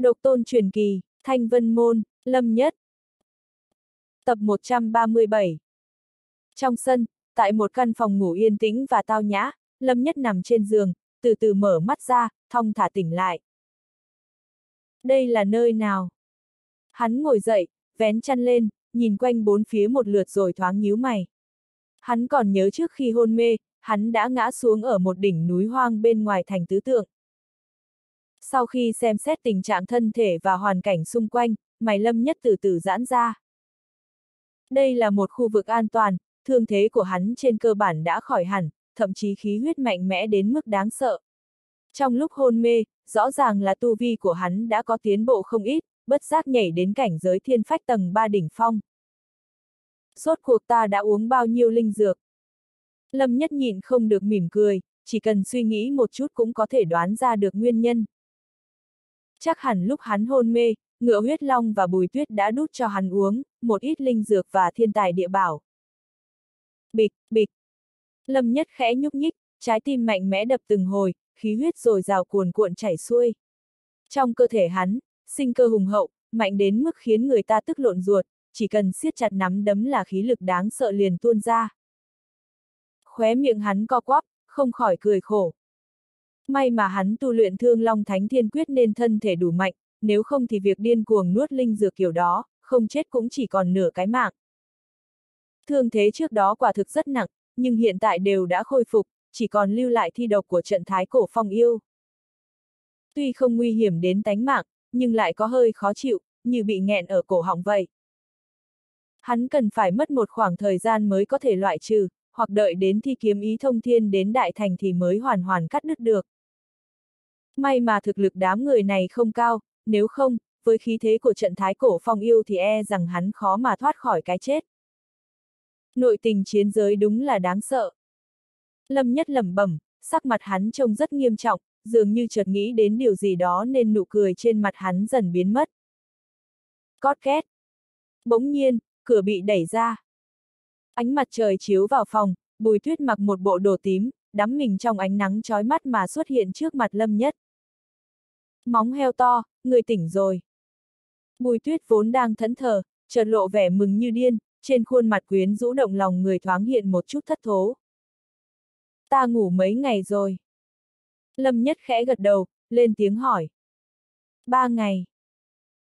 Độc tôn truyền kỳ, Thanh Vân Môn, Lâm Nhất. Tập 137 Trong sân, tại một căn phòng ngủ yên tĩnh và tao nhã, Lâm Nhất nằm trên giường, từ từ mở mắt ra, thong thả tỉnh lại. Đây là nơi nào? Hắn ngồi dậy, vén chăn lên, nhìn quanh bốn phía một lượt rồi thoáng nhíu mày. Hắn còn nhớ trước khi hôn mê, hắn đã ngã xuống ở một đỉnh núi hoang bên ngoài thành tứ tượng. Sau khi xem xét tình trạng thân thể và hoàn cảnh xung quanh, mày lâm nhất từ từ giãn ra. Đây là một khu vực an toàn, thương thế của hắn trên cơ bản đã khỏi hẳn, thậm chí khí huyết mạnh mẽ đến mức đáng sợ. Trong lúc hôn mê, rõ ràng là tu vi của hắn đã có tiến bộ không ít, bất giác nhảy đến cảnh giới thiên phách tầng 3 đỉnh phong. Rốt cuộc ta đã uống bao nhiêu linh dược? Lâm nhất nhịn không được mỉm cười, chỉ cần suy nghĩ một chút cũng có thể đoán ra được nguyên nhân. Chắc hẳn lúc hắn hôn mê, ngựa huyết long và bùi tuyết đã đút cho hắn uống, một ít linh dược và thiên tài địa bảo. Bịch, bịch. Lâm nhất khẽ nhúc nhích, trái tim mạnh mẽ đập từng hồi, khí huyết rồi rào cuồn cuộn chảy xuôi. Trong cơ thể hắn, sinh cơ hùng hậu, mạnh đến mức khiến người ta tức lộn ruột, chỉ cần siết chặt nắm đấm là khí lực đáng sợ liền tuôn ra. Khóe miệng hắn co quắp, không khỏi cười khổ. May mà hắn tu luyện thương long thánh thiên quyết nên thân thể đủ mạnh, nếu không thì việc điên cuồng nuốt linh dược kiểu đó, không chết cũng chỉ còn nửa cái mạng. Thương thế trước đó quả thực rất nặng, nhưng hiện tại đều đã khôi phục, chỉ còn lưu lại thi độc của trận thái cổ phong yêu. Tuy không nguy hiểm đến tánh mạng, nhưng lại có hơi khó chịu, như bị nghẹn ở cổ họng vậy. Hắn cần phải mất một khoảng thời gian mới có thể loại trừ, hoặc đợi đến thi kiếm ý thông thiên đến đại thành thì mới hoàn hoàn cắt đứt được. May mà thực lực đám người này không cao, nếu không, với khí thế của trận thái cổ phong yêu thì e rằng hắn khó mà thoát khỏi cái chết. Nội tình chiến giới đúng là đáng sợ. Lâm nhất lẩm bẩm, sắc mặt hắn trông rất nghiêm trọng, dường như chợt nghĩ đến điều gì đó nên nụ cười trên mặt hắn dần biến mất. Cót két. Bỗng nhiên, cửa bị đẩy ra. Ánh mặt trời chiếu vào phòng, bùi tuyết mặc một bộ đồ tím, đắm mình trong ánh nắng chói mắt mà xuất hiện trước mặt lâm nhất. Móng heo to, người tỉnh rồi. Bùi tuyết vốn đang thẫn thờ, chợt lộ vẻ mừng như điên, trên khuôn mặt quyến rũ động lòng người thoáng hiện một chút thất thố. Ta ngủ mấy ngày rồi. Lâm nhất khẽ gật đầu, lên tiếng hỏi. Ba ngày.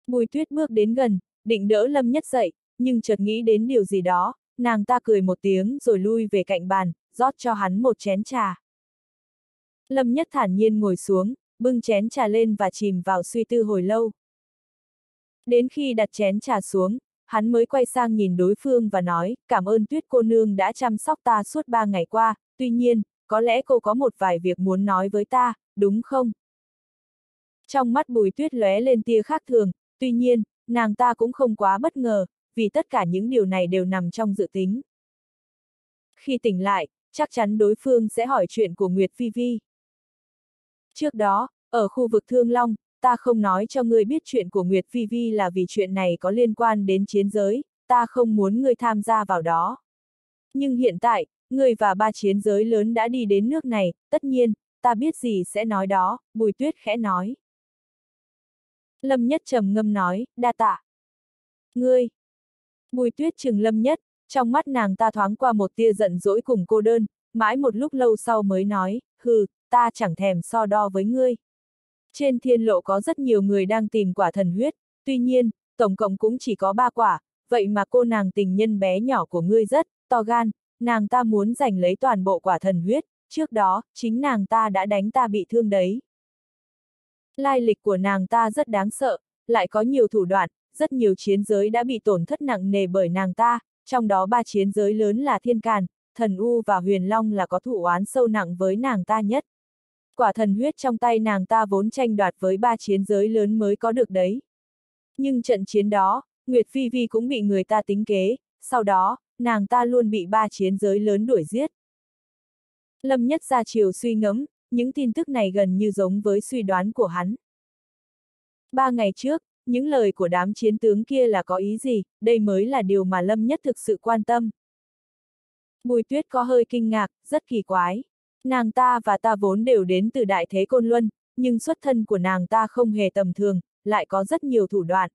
Bùi tuyết bước đến gần, định đỡ Lâm nhất dậy, nhưng chợt nghĩ đến điều gì đó, nàng ta cười một tiếng rồi lui về cạnh bàn, rót cho hắn một chén trà. Lâm nhất thản nhiên ngồi xuống, bưng chén trà lên và chìm vào suy tư hồi lâu. Đến khi đặt chén trà xuống, hắn mới quay sang nhìn đối phương và nói, cảm ơn tuyết cô nương đã chăm sóc ta suốt ba ngày qua, tuy nhiên, có lẽ cô có một vài việc muốn nói với ta, đúng không? Trong mắt bùi tuyết lóe lên tia khác thường, tuy nhiên, nàng ta cũng không quá bất ngờ, vì tất cả những điều này đều nằm trong dự tính. Khi tỉnh lại, chắc chắn đối phương sẽ hỏi chuyện của Nguyệt Phi Vi. Trước đó, ở khu vực Thương Long, ta không nói cho ngươi biết chuyện của Nguyệt vi Vi là vì chuyện này có liên quan đến chiến giới, ta không muốn ngươi tham gia vào đó. Nhưng hiện tại, ngươi và ba chiến giới lớn đã đi đến nước này, tất nhiên, ta biết gì sẽ nói đó, Bùi Tuyết khẽ nói. Lâm Nhất trầm ngâm nói, đa tạ. Ngươi. Bùi Tuyết trừng Lâm Nhất, trong mắt nàng ta thoáng qua một tia giận dỗi cùng cô đơn, mãi một lúc lâu sau mới nói, hừ, ta chẳng thèm so đo với ngươi. Trên thiên lộ có rất nhiều người đang tìm quả thần huyết, tuy nhiên, tổng cộng cũng chỉ có ba quả, vậy mà cô nàng tình nhân bé nhỏ của ngươi rất, to gan, nàng ta muốn giành lấy toàn bộ quả thần huyết, trước đó, chính nàng ta đã đánh ta bị thương đấy. Lai lịch của nàng ta rất đáng sợ, lại có nhiều thủ đoạn, rất nhiều chiến giới đã bị tổn thất nặng nề bởi nàng ta, trong đó ba chiến giới lớn là Thiên Càn, Thần U và Huyền Long là có thủ oán sâu nặng với nàng ta nhất. Quả thần huyết trong tay nàng ta vốn tranh đoạt với ba chiến giới lớn mới có được đấy. Nhưng trận chiến đó, Nguyệt Phi Vi cũng bị người ta tính kế, sau đó, nàng ta luôn bị ba chiến giới lớn đuổi giết. Lâm Nhất ra chiều suy ngẫm, những tin tức này gần như giống với suy đoán của hắn. Ba ngày trước, những lời của đám chiến tướng kia là có ý gì, đây mới là điều mà Lâm Nhất thực sự quan tâm. Bùi tuyết có hơi kinh ngạc, rất kỳ quái. Nàng ta và ta vốn đều đến từ Đại Thế Côn Luân, nhưng xuất thân của nàng ta không hề tầm thường, lại có rất nhiều thủ đoạn.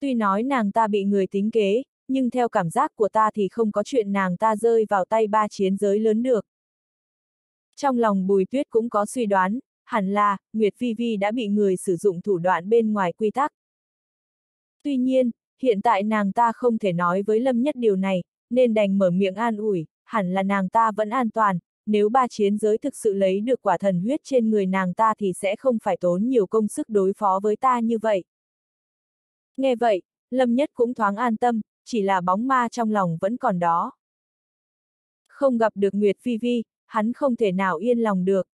Tuy nói nàng ta bị người tính kế, nhưng theo cảm giác của ta thì không có chuyện nàng ta rơi vào tay ba chiến giới lớn được. Trong lòng bùi tuyết cũng có suy đoán, hẳn là, Nguyệt Vi Vi đã bị người sử dụng thủ đoạn bên ngoài quy tắc. Tuy nhiên, hiện tại nàng ta không thể nói với Lâm Nhất điều này, nên đành mở miệng an ủi, hẳn là nàng ta vẫn an toàn, nếu ba chiến giới thực sự lấy được quả thần huyết trên người nàng ta thì sẽ không phải tốn nhiều công sức đối phó với ta như vậy. Nghe vậy, Lâm Nhất cũng thoáng an tâm, chỉ là bóng ma trong lòng vẫn còn đó. Không gặp được Nguyệt Phi Vi, hắn không thể nào yên lòng được.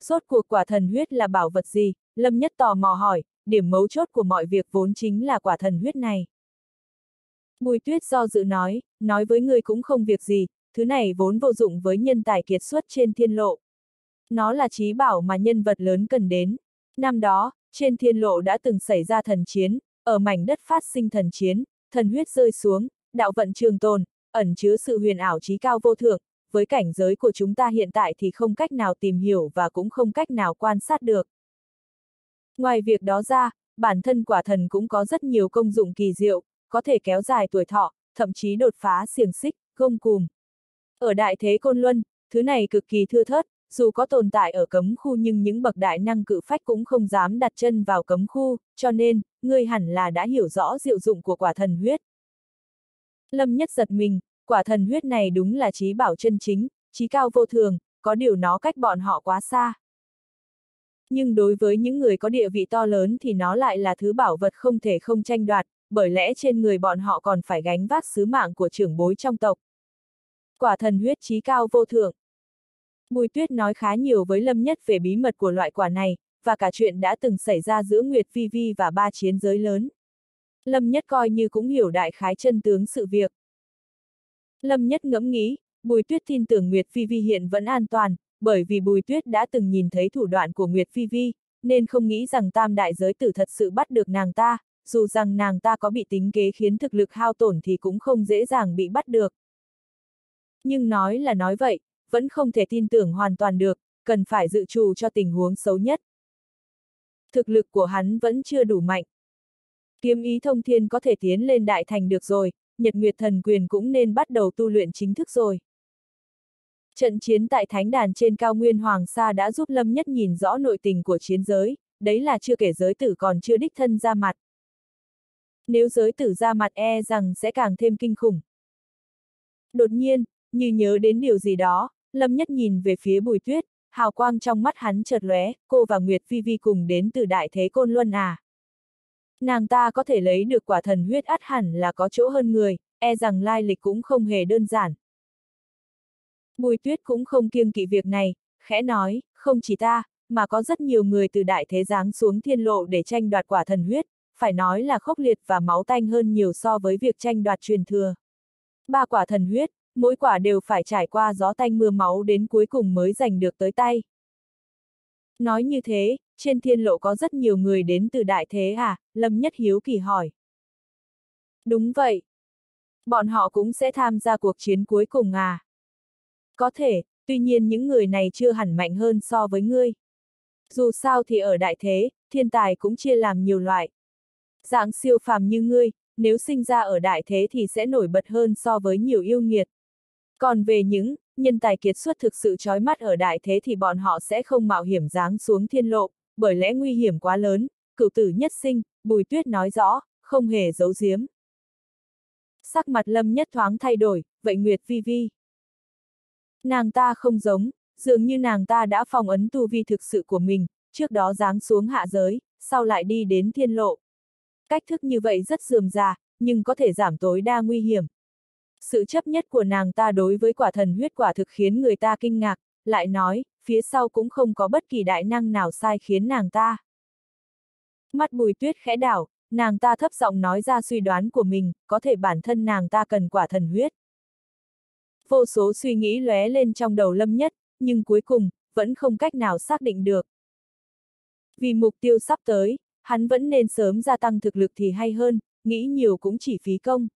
sốt cuộc quả thần huyết là bảo vật gì? Lâm Nhất tò mò hỏi, điểm mấu chốt của mọi việc vốn chính là quả thần huyết này. Bùi tuyết do dự nói, nói với người cũng không việc gì, thứ này vốn vô dụng với nhân tài kiệt xuất trên thiên lộ. Nó là trí bảo mà nhân vật lớn cần đến. Năm đó, trên thiên lộ đã từng xảy ra thần chiến, ở mảnh đất phát sinh thần chiến, thần huyết rơi xuống, đạo vận trường tồn, ẩn chứa sự huyền ảo trí cao vô thượng, với cảnh giới của chúng ta hiện tại thì không cách nào tìm hiểu và cũng không cách nào quan sát được. Ngoài việc đó ra, bản thân quả thần cũng có rất nhiều công dụng kỳ diệu, có thể kéo dài tuổi thọ, thậm chí đột phá xiềng xích, gông cùm. Ở đại thế côn luân, thứ này cực kỳ thưa thớt, dù có tồn tại ở cấm khu nhưng những bậc đại năng cự phách cũng không dám đặt chân vào cấm khu, cho nên, ngươi hẳn là đã hiểu rõ diệu dụng của quả thần huyết. Lâm nhất giật mình, quả thần huyết này đúng là trí bảo chân chính, trí cao vô thường, có điều nó cách bọn họ quá xa. Nhưng đối với những người có địa vị to lớn thì nó lại là thứ bảo vật không thể không tranh đoạt, bởi lẽ trên người bọn họ còn phải gánh vác sứ mạng của trưởng bối trong tộc. Quả thần huyết trí cao vô thượng. Bùi tuyết nói khá nhiều với Lâm Nhất về bí mật của loại quả này, và cả chuyện đã từng xảy ra giữa Nguyệt Phi Vi và ba chiến giới lớn. Lâm Nhất coi như cũng hiểu đại khái chân tướng sự việc. Lâm Nhất ngẫm nghĩ, Bùi Tuyết tin tưởng Nguyệt Phi Vi hiện vẫn an toàn, bởi vì Bùi Tuyết đã từng nhìn thấy thủ đoạn của Nguyệt Phi Vi, nên không nghĩ rằng tam đại giới tử thật sự bắt được nàng ta, dù rằng nàng ta có bị tính kế khiến thực lực hao tổn thì cũng không dễ dàng bị bắt được. Nhưng nói là nói vậy, vẫn không thể tin tưởng hoàn toàn được, cần phải dự trù cho tình huống xấu nhất. Thực lực của hắn vẫn chưa đủ mạnh. Kiếm ý thông thiên có thể tiến lên đại thành được rồi, Nhật Nguyệt Thần Quyền cũng nên bắt đầu tu luyện chính thức rồi. Trận chiến tại Thánh Đàn trên cao nguyên Hoàng Sa đã giúp Lâm Nhất nhìn rõ nội tình của chiến giới, đấy là chưa kể giới tử còn chưa đích thân ra mặt. Nếu giới tử ra mặt e rằng sẽ càng thêm kinh khủng. Đột nhiên, như nhớ đến điều gì đó, Lâm Nhất nhìn về phía bùi tuyết, hào quang trong mắt hắn chợt lóe, cô và Nguyệt Phi Vi cùng đến từ đại thế côn luân à. Nàng ta có thể lấy được quả thần huyết ắt hẳn là có chỗ hơn người, e rằng lai lịch cũng không hề đơn giản. Bùi tuyết cũng không kiêng kỵ việc này, khẽ nói, không chỉ ta, mà có rất nhiều người từ đại thế giáng xuống thiên lộ để tranh đoạt quả thần huyết, phải nói là khốc liệt và máu tanh hơn nhiều so với việc tranh đoạt truyền thừa. Ba quả thần huyết, mỗi quả đều phải trải qua gió tanh mưa máu đến cuối cùng mới giành được tới tay. Nói như thế, trên thiên lộ có rất nhiều người đến từ đại thế à, Lâm Nhất Hiếu kỳ hỏi. Đúng vậy. Bọn họ cũng sẽ tham gia cuộc chiến cuối cùng à? Có thể, tuy nhiên những người này chưa hẳn mạnh hơn so với ngươi. Dù sao thì ở đại thế, thiên tài cũng chia làm nhiều loại. Dạng siêu phàm như ngươi, nếu sinh ra ở đại thế thì sẽ nổi bật hơn so với nhiều yêu nghiệt. Còn về những nhân tài kiệt xuất thực sự trói mắt ở đại thế thì bọn họ sẽ không mạo hiểm giáng xuống thiên lộ, bởi lẽ nguy hiểm quá lớn, cửu tử nhất sinh, bùi tuyết nói rõ, không hề giấu giếm. Sắc mặt lâm nhất thoáng thay đổi, vậy Nguyệt Vi Vi. Nàng ta không giống, dường như nàng ta đã phòng ấn tu vi thực sự của mình, trước đó giáng xuống hạ giới, sau lại đi đến thiên lộ. Cách thức như vậy rất dườm già, nhưng có thể giảm tối đa nguy hiểm. Sự chấp nhất của nàng ta đối với quả thần huyết quả thực khiến người ta kinh ngạc, lại nói, phía sau cũng không có bất kỳ đại năng nào sai khiến nàng ta. Mắt bùi tuyết khẽ đảo, nàng ta thấp giọng nói ra suy đoán của mình, có thể bản thân nàng ta cần quả thần huyết. Vô số suy nghĩ lóe lên trong đầu lâm nhất, nhưng cuối cùng, vẫn không cách nào xác định được. Vì mục tiêu sắp tới, hắn vẫn nên sớm gia tăng thực lực thì hay hơn, nghĩ nhiều cũng chỉ phí công.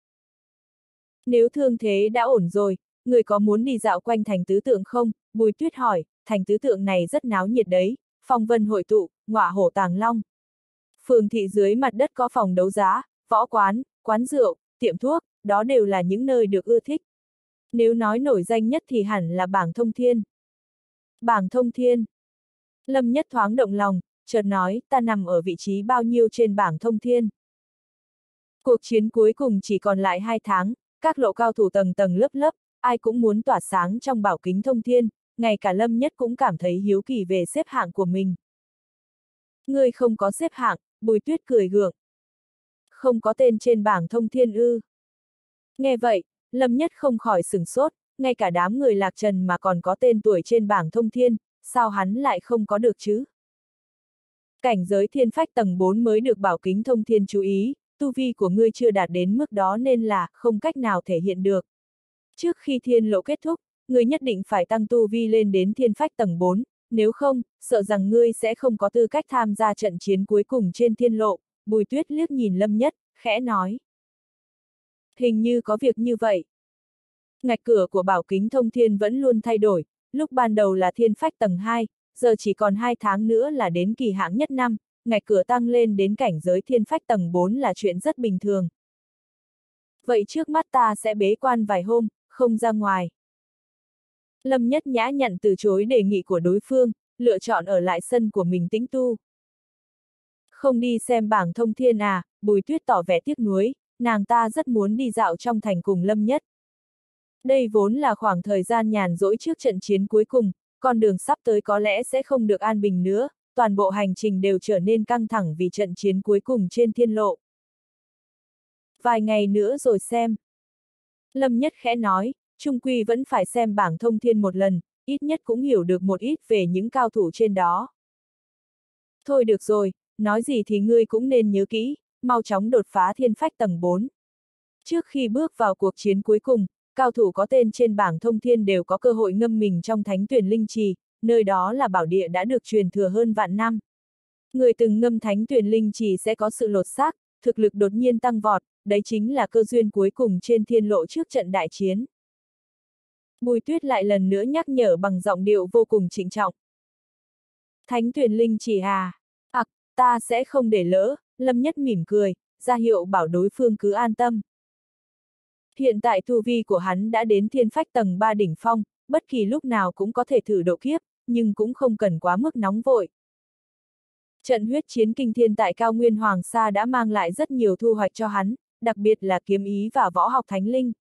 Nếu thương thế đã ổn rồi, người có muốn đi dạo quanh thành tứ tượng không? Bùi tuyết hỏi, thành tứ tượng này rất náo nhiệt đấy, phong vân hội tụ, ngọa hổ tàng long. Phường thị dưới mặt đất có phòng đấu giá, võ quán, quán rượu, tiệm thuốc, đó đều là những nơi được ưa thích. Nếu nói nổi danh nhất thì hẳn là bảng thông thiên. Bảng thông thiên. Lâm nhất thoáng động lòng, chợt nói, ta nằm ở vị trí bao nhiêu trên bảng thông thiên. Cuộc chiến cuối cùng chỉ còn lại hai tháng, các lộ cao thủ tầng tầng lớp lớp, ai cũng muốn tỏa sáng trong bảo kính thông thiên, ngay cả Lâm Nhất cũng cảm thấy hiếu kỳ về xếp hạng của mình. Ngươi không có xếp hạng, Bùi Tuyết cười gượng. Không có tên trên bảng thông thiên ư. Nghe vậy, Lâm Nhất không khỏi sửng sốt, ngay cả đám người lạc trần mà còn có tên tuổi trên bảng thông thiên, sao hắn lại không có được chứ? Cảnh giới thiên phách tầng 4 mới được bảo kính thông thiên chú ý, tu vi của ngươi chưa đạt đến mức đó nên là không cách nào thể hiện được. Trước khi thiên lộ kết thúc, ngươi nhất định phải tăng tu vi lên đến thiên phách tầng 4, nếu không, sợ rằng ngươi sẽ không có tư cách tham gia trận chiến cuối cùng trên thiên lộ, bùi tuyết liếc nhìn lâm nhất, khẽ nói. Hình như có việc như vậy. Ngạch cửa của bảo kính thông thiên vẫn luôn thay đổi, lúc ban đầu là thiên phách tầng 2, giờ chỉ còn 2 tháng nữa là đến kỳ hạng nhất năm, ngạch cửa tăng lên đến cảnh giới thiên phách tầng 4 là chuyện rất bình thường. Vậy trước mắt ta sẽ bế quan vài hôm, không ra ngoài. Lâm Nhất Nhã nhận từ chối đề nghị của đối phương, lựa chọn ở lại sân của mình tĩnh tu. Không đi xem bảng thông thiên à, Bùi Tuyết tỏ vẻ tiếc nuối, nàng ta rất muốn đi dạo trong thành cùng Lâm Nhất. Đây vốn là khoảng thời gian nhàn rỗi trước trận chiến cuối cùng, con đường sắp tới có lẽ sẽ không được an bình nữa, toàn bộ hành trình đều trở nên căng thẳng vì trận chiến cuối cùng trên thiên lộ. Vài ngày nữa rồi xem. Lâm Nhất khẽ nói, Trung Quy vẫn phải xem bảng thông thiên một lần, ít nhất cũng hiểu được một ít về những cao thủ trên đó. Thôi được rồi, nói gì thì ngươi cũng nên nhớ kỹ, mau chóng đột phá thiên phách tầng 4. Trước khi bước vào cuộc chiến cuối cùng, cao thủ có tên trên bảng thông thiên đều có cơ hội ngâm mình trong thánh tuyển linh trì, nơi đó là bảo địa đã được truyền thừa hơn vạn năm. Người từng ngâm thánh tuyển linh chỉ sẽ có sự lột xác, thực lực đột nhiên tăng vọt, đấy chính là cơ duyên cuối cùng trên thiên lộ trước trận đại chiến. Bùi tuyết lại lần nữa nhắc nhở bằng giọng điệu vô cùng trịnh trọng. Thánh tuyển linh chỉ à? ạc, à, ta sẽ không để lỡ, Lâm Nhất mỉm cười, ra hiệu bảo đối phương cứ an tâm. Hiện tại tu vi của hắn đã đến thiên phách tầng 3 đỉnh phong, bất kỳ lúc nào cũng có thể thử độ kiếp, nhưng cũng không cần quá mức nóng vội. Trận huyết chiến kinh thiên tại cao nguyên Hoàng Sa đã mang lại rất nhiều thu hoạch cho hắn, đặc biệt là kiếm ý và võ học thánh linh.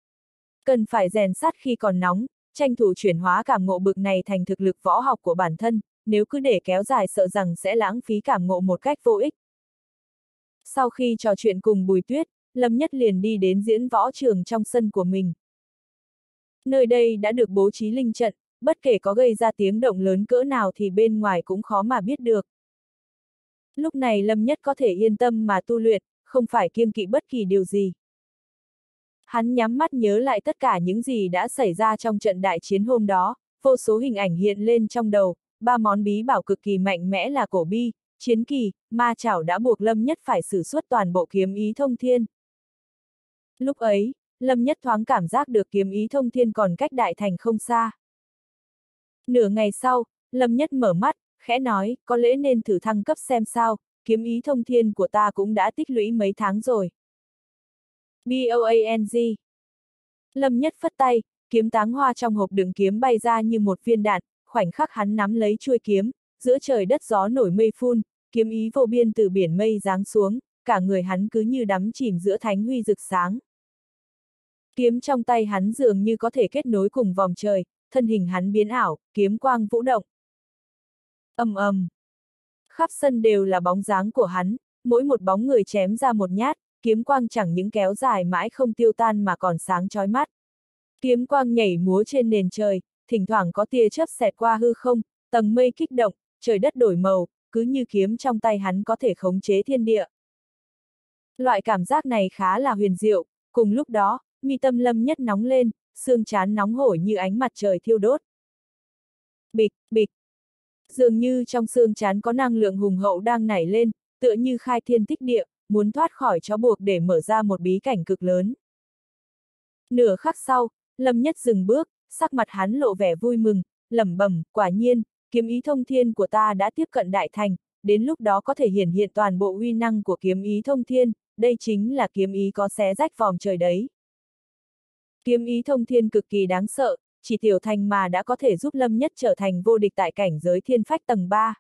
Cần phải rèn sát khi còn nóng, tranh thủ chuyển hóa cảm ngộ bực này thành thực lực võ học của bản thân, nếu cứ để kéo dài sợ rằng sẽ lãng phí cảm ngộ một cách vô ích. Sau khi trò chuyện cùng Bùi Tuyết, Lâm Nhất liền đi đến diễn võ trường trong sân của mình. Nơi đây đã được bố trí linh trận, bất kể có gây ra tiếng động lớn cỡ nào thì bên ngoài cũng khó mà biết được. Lúc này Lâm Nhất có thể yên tâm mà tu luyện, không phải kiêng kỵ bất kỳ điều gì. Hắn nhắm mắt nhớ lại tất cả những gì đã xảy ra trong trận đại chiến hôm đó, vô số hình ảnh hiện lên trong đầu, ba món bí bảo cực kỳ mạnh mẽ là cổ bi, chiến kỳ, ma chảo đã buộc Lâm Nhất phải sử xuất toàn bộ kiếm ý thông thiên. Lúc ấy, Lâm Nhất thoáng cảm giác được kiếm ý thông thiên còn cách đại thành không xa. Nửa ngày sau, Lâm Nhất mở mắt, khẽ nói, có lẽ nên thử thăng cấp xem sao, kiếm ý thông thiên của ta cũng đã tích lũy mấy tháng rồi. B-O-A-N-G Lâm Nhất phất tay, kiếm táng hoa trong hộp đựng kiếm bay ra như một viên đạn, khoảnh khắc hắn nắm lấy chuôi kiếm, giữa trời đất gió nổi mây phun, kiếm ý vô biên từ biển mây giáng xuống, cả người hắn cứ như đắm chìm giữa thánh huy rực sáng. Kiếm trong tay hắn dường như có thể kết nối cùng vòng trời, thân hình hắn biến ảo, kiếm quang vũ động. ầm ầm, khắp sân đều là bóng dáng của hắn, mỗi một bóng người chém ra một nhát, kiếm quang chẳng những kéo dài mãi không tiêu tan mà còn sáng chói mắt. Kiếm quang nhảy múa trên nền trời, thỉnh thoảng có tia chớp xẹt qua hư không, tầng mây kích động, trời đất đổi màu, cứ như kiếm trong tay hắn có thể khống chế thiên địa. Loại cảm giác này khá là huyền diệu, cùng lúc đó, mi tâm lâm nhất nóng lên, xương chán nóng hổi như ánh mặt trời thiêu đốt. Bịch, bịch. Dường như trong xương chán có năng lượng hùng hậu đang nảy lên, tựa như khai thiên tích địa, muốn thoát khỏi chó buộc để mở ra một bí cảnh cực lớn. Nửa khắc sau, Lâm Nhất dừng bước, sắc mặt hắn lộ vẻ vui mừng, lẩm bẩm, quả nhiên, kiếm ý thông thiên của ta đã tiếp cận đại thành, đến lúc đó có thể hiển hiện toàn bộ uy năng của kiếm ý thông thiên, đây chính là kiếm ý có xé rách vòng trời đấy. Kiếm ý thông thiên cực kỳ đáng sợ, chỉ tiểu thành mà đã có thể giúp Lâm Nhất trở thành vô địch tại cảnh giới thiên phách tầng 3.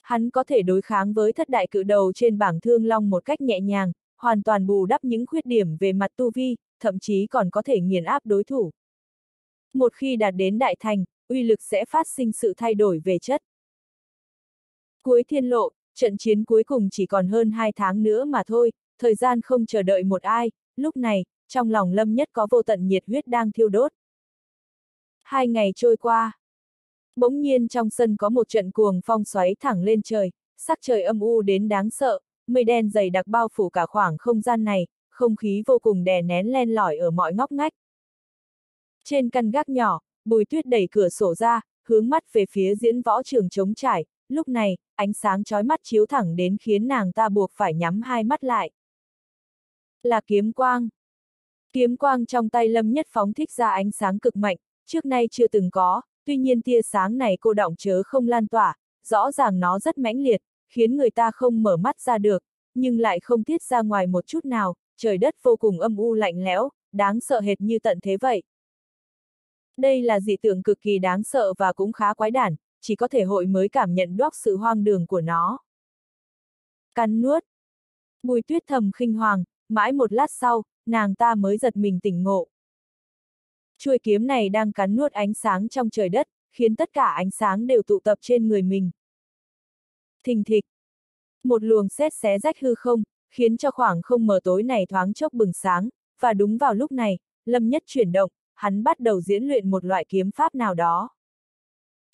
Hắn có thể đối kháng với thất đại cự đầu trên bảng thương long một cách nhẹ nhàng, hoàn toàn bù đắp những khuyết điểm về mặt tu vi, thậm chí còn có thể nghiền áp đối thủ. Một khi đạt đến đại thành, uy lực sẽ phát sinh sự thay đổi về chất. Cuối thiên lộ, trận chiến cuối cùng chỉ còn hơn hai tháng nữa mà thôi, thời gian không chờ đợi một ai, lúc này, trong lòng lâm nhất có vô tận nhiệt huyết đang thiêu đốt. Hai ngày trôi qua. Bỗng nhiên trong sân có một trận cuồng phong xoáy thẳng lên trời, sắc trời âm u đến đáng sợ, mây đen dày đặc bao phủ cả khoảng không gian này, không khí vô cùng đè nén len lỏi ở mọi ngóc ngách. Trên căn gác nhỏ, bùi tuyết đẩy cửa sổ ra, hướng mắt về phía diễn võ trường trống trải, lúc này, ánh sáng chói mắt chiếu thẳng đến khiến nàng ta buộc phải nhắm hai mắt lại. Là kiếm quang. Kiếm quang trong tay lâm nhất phóng thích ra ánh sáng cực mạnh, trước nay chưa từng có, tuy nhiên tia sáng này cô động chớ không lan tỏa, rõ ràng nó rất mãnh liệt, khiến người ta không mở mắt ra được, nhưng lại không tiết ra ngoài một chút nào, trời đất vô cùng âm u lạnh lẽo, đáng sợ hệt như tận thế vậy. Đây là dị tượng cực kỳ đáng sợ và cũng khá quái đản, chỉ có thể hội mới cảm nhận đoác sự hoang đường của nó. Cắn nuốt. Bùi tuyết thầm khinh hoàng, mãi một lát sau, nàng ta mới giật mình tỉnh ngộ. Chuôi kiếm này đang cắn nuốt ánh sáng trong trời đất, khiến tất cả ánh sáng đều tụ tập trên người mình. Thình thịch. Một luồng sét xé rách hư không, khiến cho khoảng không mờ tối này thoáng chốc bừng sáng, và đúng vào lúc này, Lâm Nhất chuyển động, hắn bắt đầu diễn luyện một loại kiếm pháp nào đó.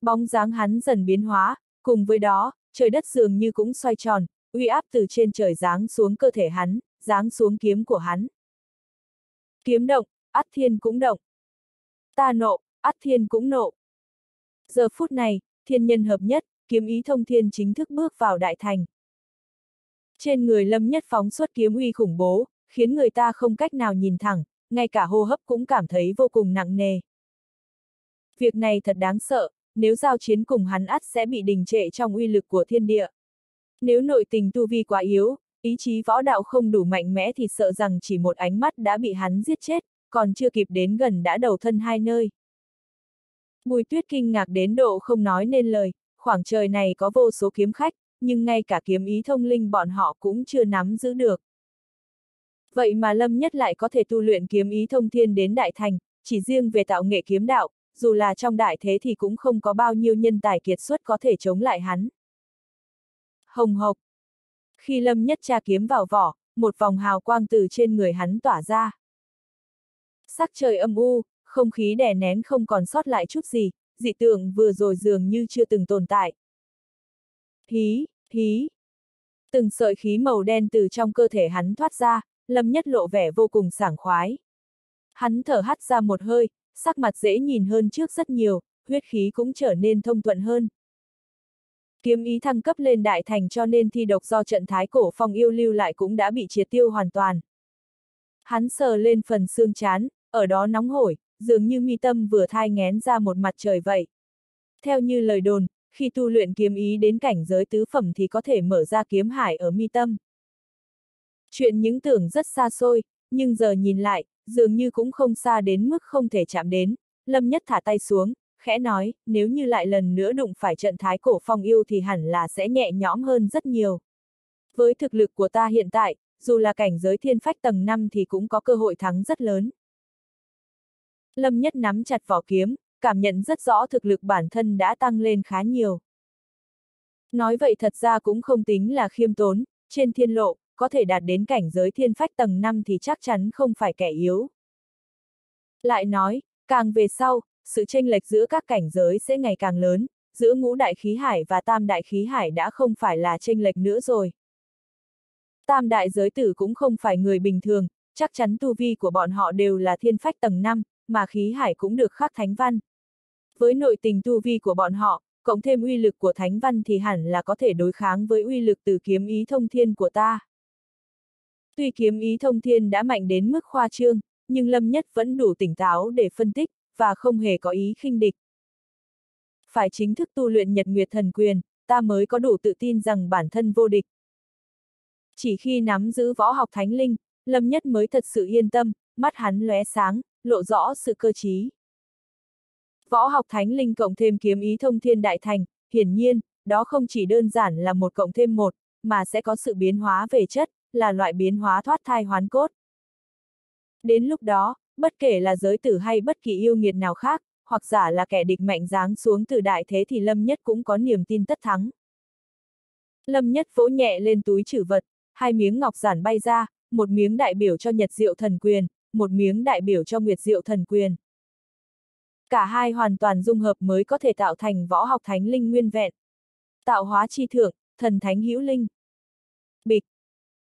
Bóng dáng hắn dần biến hóa, cùng với đó, trời đất dường như cũng xoay tròn, uy áp từ trên trời giáng xuống cơ thể hắn, giáng xuống kiếm của hắn. Kiếm động, ắt thiên cũng động. Ta nộ, ắt thiên cũng nộ. Giờ phút này, thiên nhân hợp nhất, kiếm ý thông thiên chính thức bước vào đại thành. Trên người lâm nhất phóng xuất kiếm uy khủng bố, khiến người ta không cách nào nhìn thẳng, ngay cả hô hấp cũng cảm thấy vô cùng nặng nề. Việc này thật đáng sợ, nếu giao chiến cùng hắn ắt sẽ bị đình trệ trong uy lực của thiên địa. Nếu nội tình tu vi quá yếu, ý chí võ đạo không đủ mạnh mẽ thì sợ rằng chỉ một ánh mắt đã bị hắn giết chết, còn chưa kịp đến gần đã đầu thân hai nơi. Bùi tuyết kinh ngạc đến độ không nói nên lời, khoảng trời này có vô số kiếm khách, nhưng ngay cả kiếm ý thông linh bọn họ cũng chưa nắm giữ được. Vậy mà Lâm Nhất lại có thể tu luyện kiếm ý thông thiên đến đại thành, chỉ riêng về tạo nghệ kiếm đạo, dù là trong đại thế thì cũng không có bao nhiêu nhân tài kiệt xuất có thể chống lại hắn. Hồng hộc. Khi Lâm Nhất tra kiếm vào vỏ, một vòng hào quang từ trên người hắn tỏa ra. Sắc trời âm u, không khí đè nén không còn sót lại chút gì, dị tượng vừa rồi dường như chưa từng tồn tại. Hí, hí. Từng sợi khí màu đen từ trong cơ thể hắn thoát ra, Lâm Nhất lộ vẻ vô cùng sảng khoái. Hắn thở hắt ra một hơi, sắc mặt dễ nhìn hơn trước rất nhiều, huyết khí cũng trở nên thông thuận hơn. Kiếm ý thăng cấp lên đại thành cho nên thi độc do trận thái cổ phong yêu lưu lại cũng đã bị triệt tiêu hoàn toàn. Hắn sờ lên phần xương chán, ở đó nóng hổi, dường như mi tâm vừa thai ngén ra một mặt trời vậy. Theo như lời đồn, khi tu luyện kiếm ý đến cảnh giới tứ phẩm thì có thể mở ra kiếm hải ở mi tâm. Chuyện những tưởng rất xa xôi, nhưng giờ nhìn lại, dường như cũng không xa đến mức không thể chạm đến, Lâm Nhất thả tay xuống, khẽ nói, nếu như lại lần nữa đụng phải trận thái cổ phong yêu thì hẳn là sẽ nhẹ nhõm hơn rất nhiều. Với thực lực của ta hiện tại, dù là cảnh giới thiên phách tầng 5 thì cũng có cơ hội thắng rất lớn. Lâm Nhất nắm chặt vỏ kiếm, cảm nhận rất rõ thực lực bản thân đã tăng lên khá nhiều. Nói vậy thật ra cũng không tính là khiêm tốn, trên thiên lộ, có thể đạt đến cảnh giới thiên phách tầng 5 thì chắc chắn không phải kẻ yếu. Lại nói, càng về sau, sự chênh lệch giữa các cảnh giới sẽ ngày càng lớn, giữa ngũ đại khí hải và tam đại khí hải đã không phải là chênh lệch nữa rồi. Tam đại giới tử cũng không phải người bình thường, chắc chắn tu vi của bọn họ đều là thiên phách tầng 5, mà khí hải cũng được khắc thánh văn. Với nội tình tu vi của bọn họ, cộng thêm uy lực của thánh văn thì hẳn là có thể đối kháng với uy lực từ kiếm ý thông thiên của ta. Tuy kiếm ý thông thiên đã mạnh đến mức khoa trương, nhưng Lâm Nhất vẫn đủ tỉnh táo để phân tích, và không hề có ý khinh địch. phải chính thức tu luyện nhật nguyệt thần quyền, ta mới có đủ tự tin rằng bản thân vô địch. Chỉ khi nắm giữ võ học thánh linh, Lâm Nhất mới thật sự yên tâm, mắt hắn lóe sáng, lộ rõ sự cơ trí. Võ học thánh linh cộng thêm kiếm ý thông thiên đại thành, hiển nhiên, đó không chỉ đơn giản là một cộng thêm một, mà sẽ có sự biến hóa về chất, là loại biến hóa thoát thai hoán cốt. Đến lúc đó, bất kể là giới tử hay bất kỳ yêu nghiệt nào khác, hoặc giả là kẻ địch mạnh giáng xuống từ đại thế thì Lâm Nhất cũng có niềm tin tất thắng. Lâm Nhất vỗ nhẹ lên túi trữ vật, hai miếng ngọc giản bay ra, một miếng đại biểu cho Nhật Diệu Thần Quyền, một miếng đại biểu cho Nguyệt Diệu Thần Quyền. Cả hai hoàn toàn dung hợp mới có thể tạo thành võ học thánh linh nguyên vẹn. Tạo hóa chi thượng, thần thánh hữu linh. Bịch.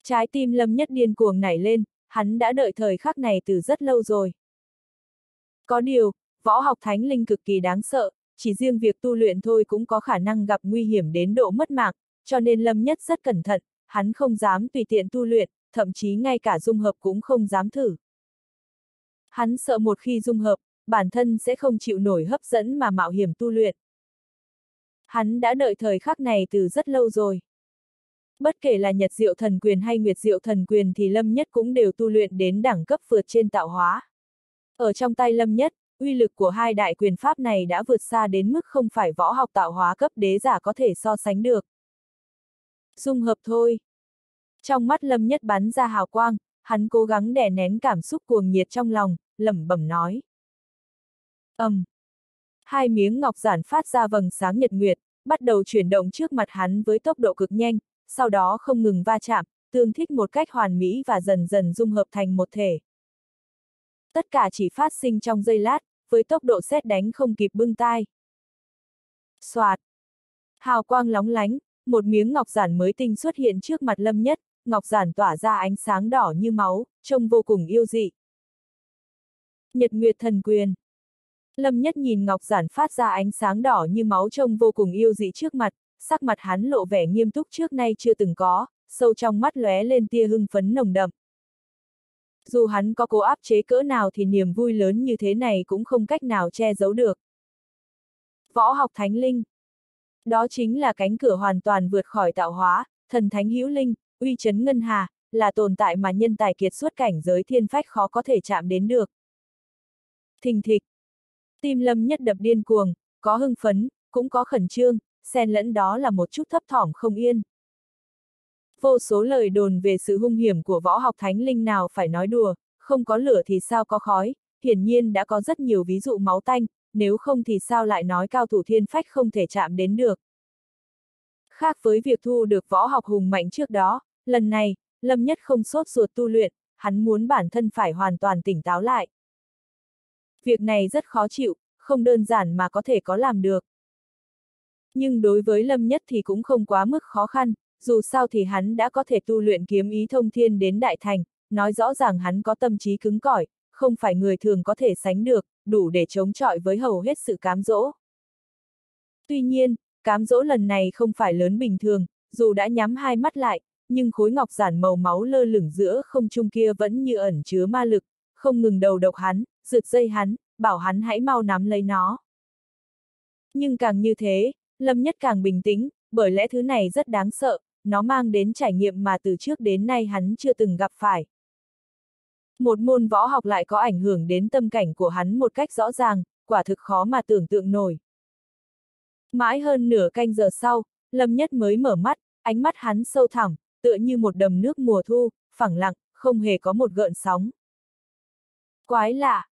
Trái tim Lâm Nhất điên cuồng nảy lên, hắn đã đợi thời khắc này từ rất lâu rồi. Có điều, võ học thánh linh cực kỳ đáng sợ, chỉ riêng việc tu luyện thôi cũng có khả năng gặp nguy hiểm đến độ mất mạng, cho nên Lâm Nhất rất cẩn thận, hắn không dám tùy tiện tu luyện, thậm chí ngay cả dung hợp cũng không dám thử. Hắn sợ một khi dung hợp, bản thân sẽ không chịu nổi hấp dẫn mà mạo hiểm tu luyện. Hắn đã đợi thời khắc này từ rất lâu rồi. Bất kể là Nhật Diệu Thần Quyền hay Nguyệt Diệu Thần Quyền thì Lâm Nhất cũng đều tu luyện đến đẳng cấp vượt trên tạo hóa. Ở trong tay Lâm Nhất, uy lực của hai đại quyền pháp này đã vượt xa đến mức không phải võ học tạo hóa cấp đế giả có thể so sánh được. Dung hợp thôi. Trong mắt Lâm Nhất bắn ra hào quang, hắn cố gắng đè nén cảm xúc cuồng nhiệt trong lòng, lẩm bẩm nói. ầm, um. Hai miếng ngọc giản phát ra vầng sáng nhật nguyệt, bắt đầu chuyển động trước mặt hắn với tốc độ cực nhanh, sau đó không ngừng va chạm, tương thích một cách hoàn mỹ và dần dần dung hợp thành một thể. Tất cả chỉ phát sinh trong giây lát, với tốc độ xét đánh không kịp bưng tai. Xoạt! Hào quang lóng lánh, một miếng ngọc giản mới tinh xuất hiện trước mặt Lâm Nhất, ngọc giản tỏa ra ánh sáng đỏ như máu, trông vô cùng yêu dị. Nhật Nguyệt Thần Quyền Lâm Nhất nhìn ngọc giản phát ra ánh sáng đỏ như máu trông vô cùng yêu dị trước mặt, sắc mặt hắn lộ vẻ nghiêm túc trước nay chưa từng có, sâu trong mắt lóe lên tia hưng phấn nồng đậm. Dù hắn có cố áp chế cỡ nào thì niềm vui lớn như thế này cũng không cách nào che giấu được. Võ học thánh linh Đó chính là cánh cửa hoàn toàn vượt khỏi tạo hóa, thần thánh hữu linh, uy chấn ngân hà, là tồn tại mà nhân tài kiệt xuất cảnh giới thiên phách khó có thể chạm đến được. Thình thịch. Tim lâm nhất đập điên cuồng, có hưng phấn, cũng có khẩn trương, xen lẫn đó là một chút thấp thỏm không yên. Vô số lời đồn về sự hung hiểm của võ học thánh linh nào phải nói đùa, không có lửa thì sao có khói, hiển nhiên đã có rất nhiều ví dụ máu tanh, nếu không thì sao lại nói cao thủ thiên phách không thể chạm đến được. Khác với việc thu được võ học hùng mạnh trước đó, lần này, Lâm Nhất không sốt ruột tu luyện, hắn muốn bản thân phải hoàn toàn tỉnh táo lại. Việc này rất khó chịu, không đơn giản mà có thể có làm được. Nhưng đối với Lâm Nhất thì cũng không quá mức khó khăn, dù sao thì hắn đã có thể tu luyện kiếm ý thông thiên đến đại thành, nói rõ ràng hắn có tâm trí cứng cỏi, không phải người thường có thể sánh được, đủ để chống chọi với hầu hết sự cám dỗ. Tuy nhiên, cám dỗ lần này không phải lớn bình thường, dù đã nhắm hai mắt lại, nhưng khối ngọc giản màu máu lơ lửng giữa không trung kia vẫn như ẩn chứa ma lực, không ngừng đầu độc hắn, rượt dây hắn, bảo hắn hãy mau nắm lấy nó. Nhưng càng như thế, Lâm Nhất càng bình tĩnh, bởi lẽ thứ này rất đáng sợ, nó mang đến trải nghiệm mà từ trước đến nay hắn chưa từng gặp phải. Một môn võ học lại có ảnh hưởng đến tâm cảnh của hắn một cách rõ ràng, quả thực khó mà tưởng tượng nổi. Mãi hơn nửa canh giờ sau, Lâm Nhất mới mở mắt, ánh mắt hắn sâu thẳm, tựa như một đầm nước mùa thu, phẳng lặng, không hề có một gợn sóng. Quái lạ!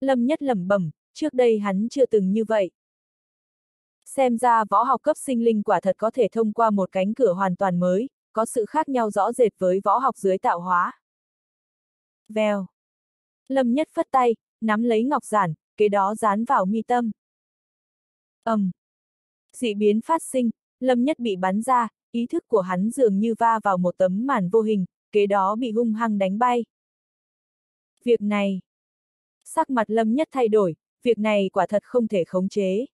Lâm Nhất lẩm bẩm, trước đây hắn chưa từng như vậy. Xem ra võ học cấp sinh linh quả thật có thể thông qua một cánh cửa hoàn toàn mới, có sự khác nhau rõ rệt với võ học dưới tạo hóa. Vèo. Lâm Nhất phất tay, nắm lấy ngọc giản, kế đó dán vào mi tâm. ầm. Um. Dị biến phát sinh, Lâm Nhất bị bắn ra, ý thức của hắn dường như va vào một tấm màn vô hình, kế đó bị hung hăng đánh bay. Việc này. Sắc mặt Lâm Nhất thay đổi, việc này quả thật không thể khống chế.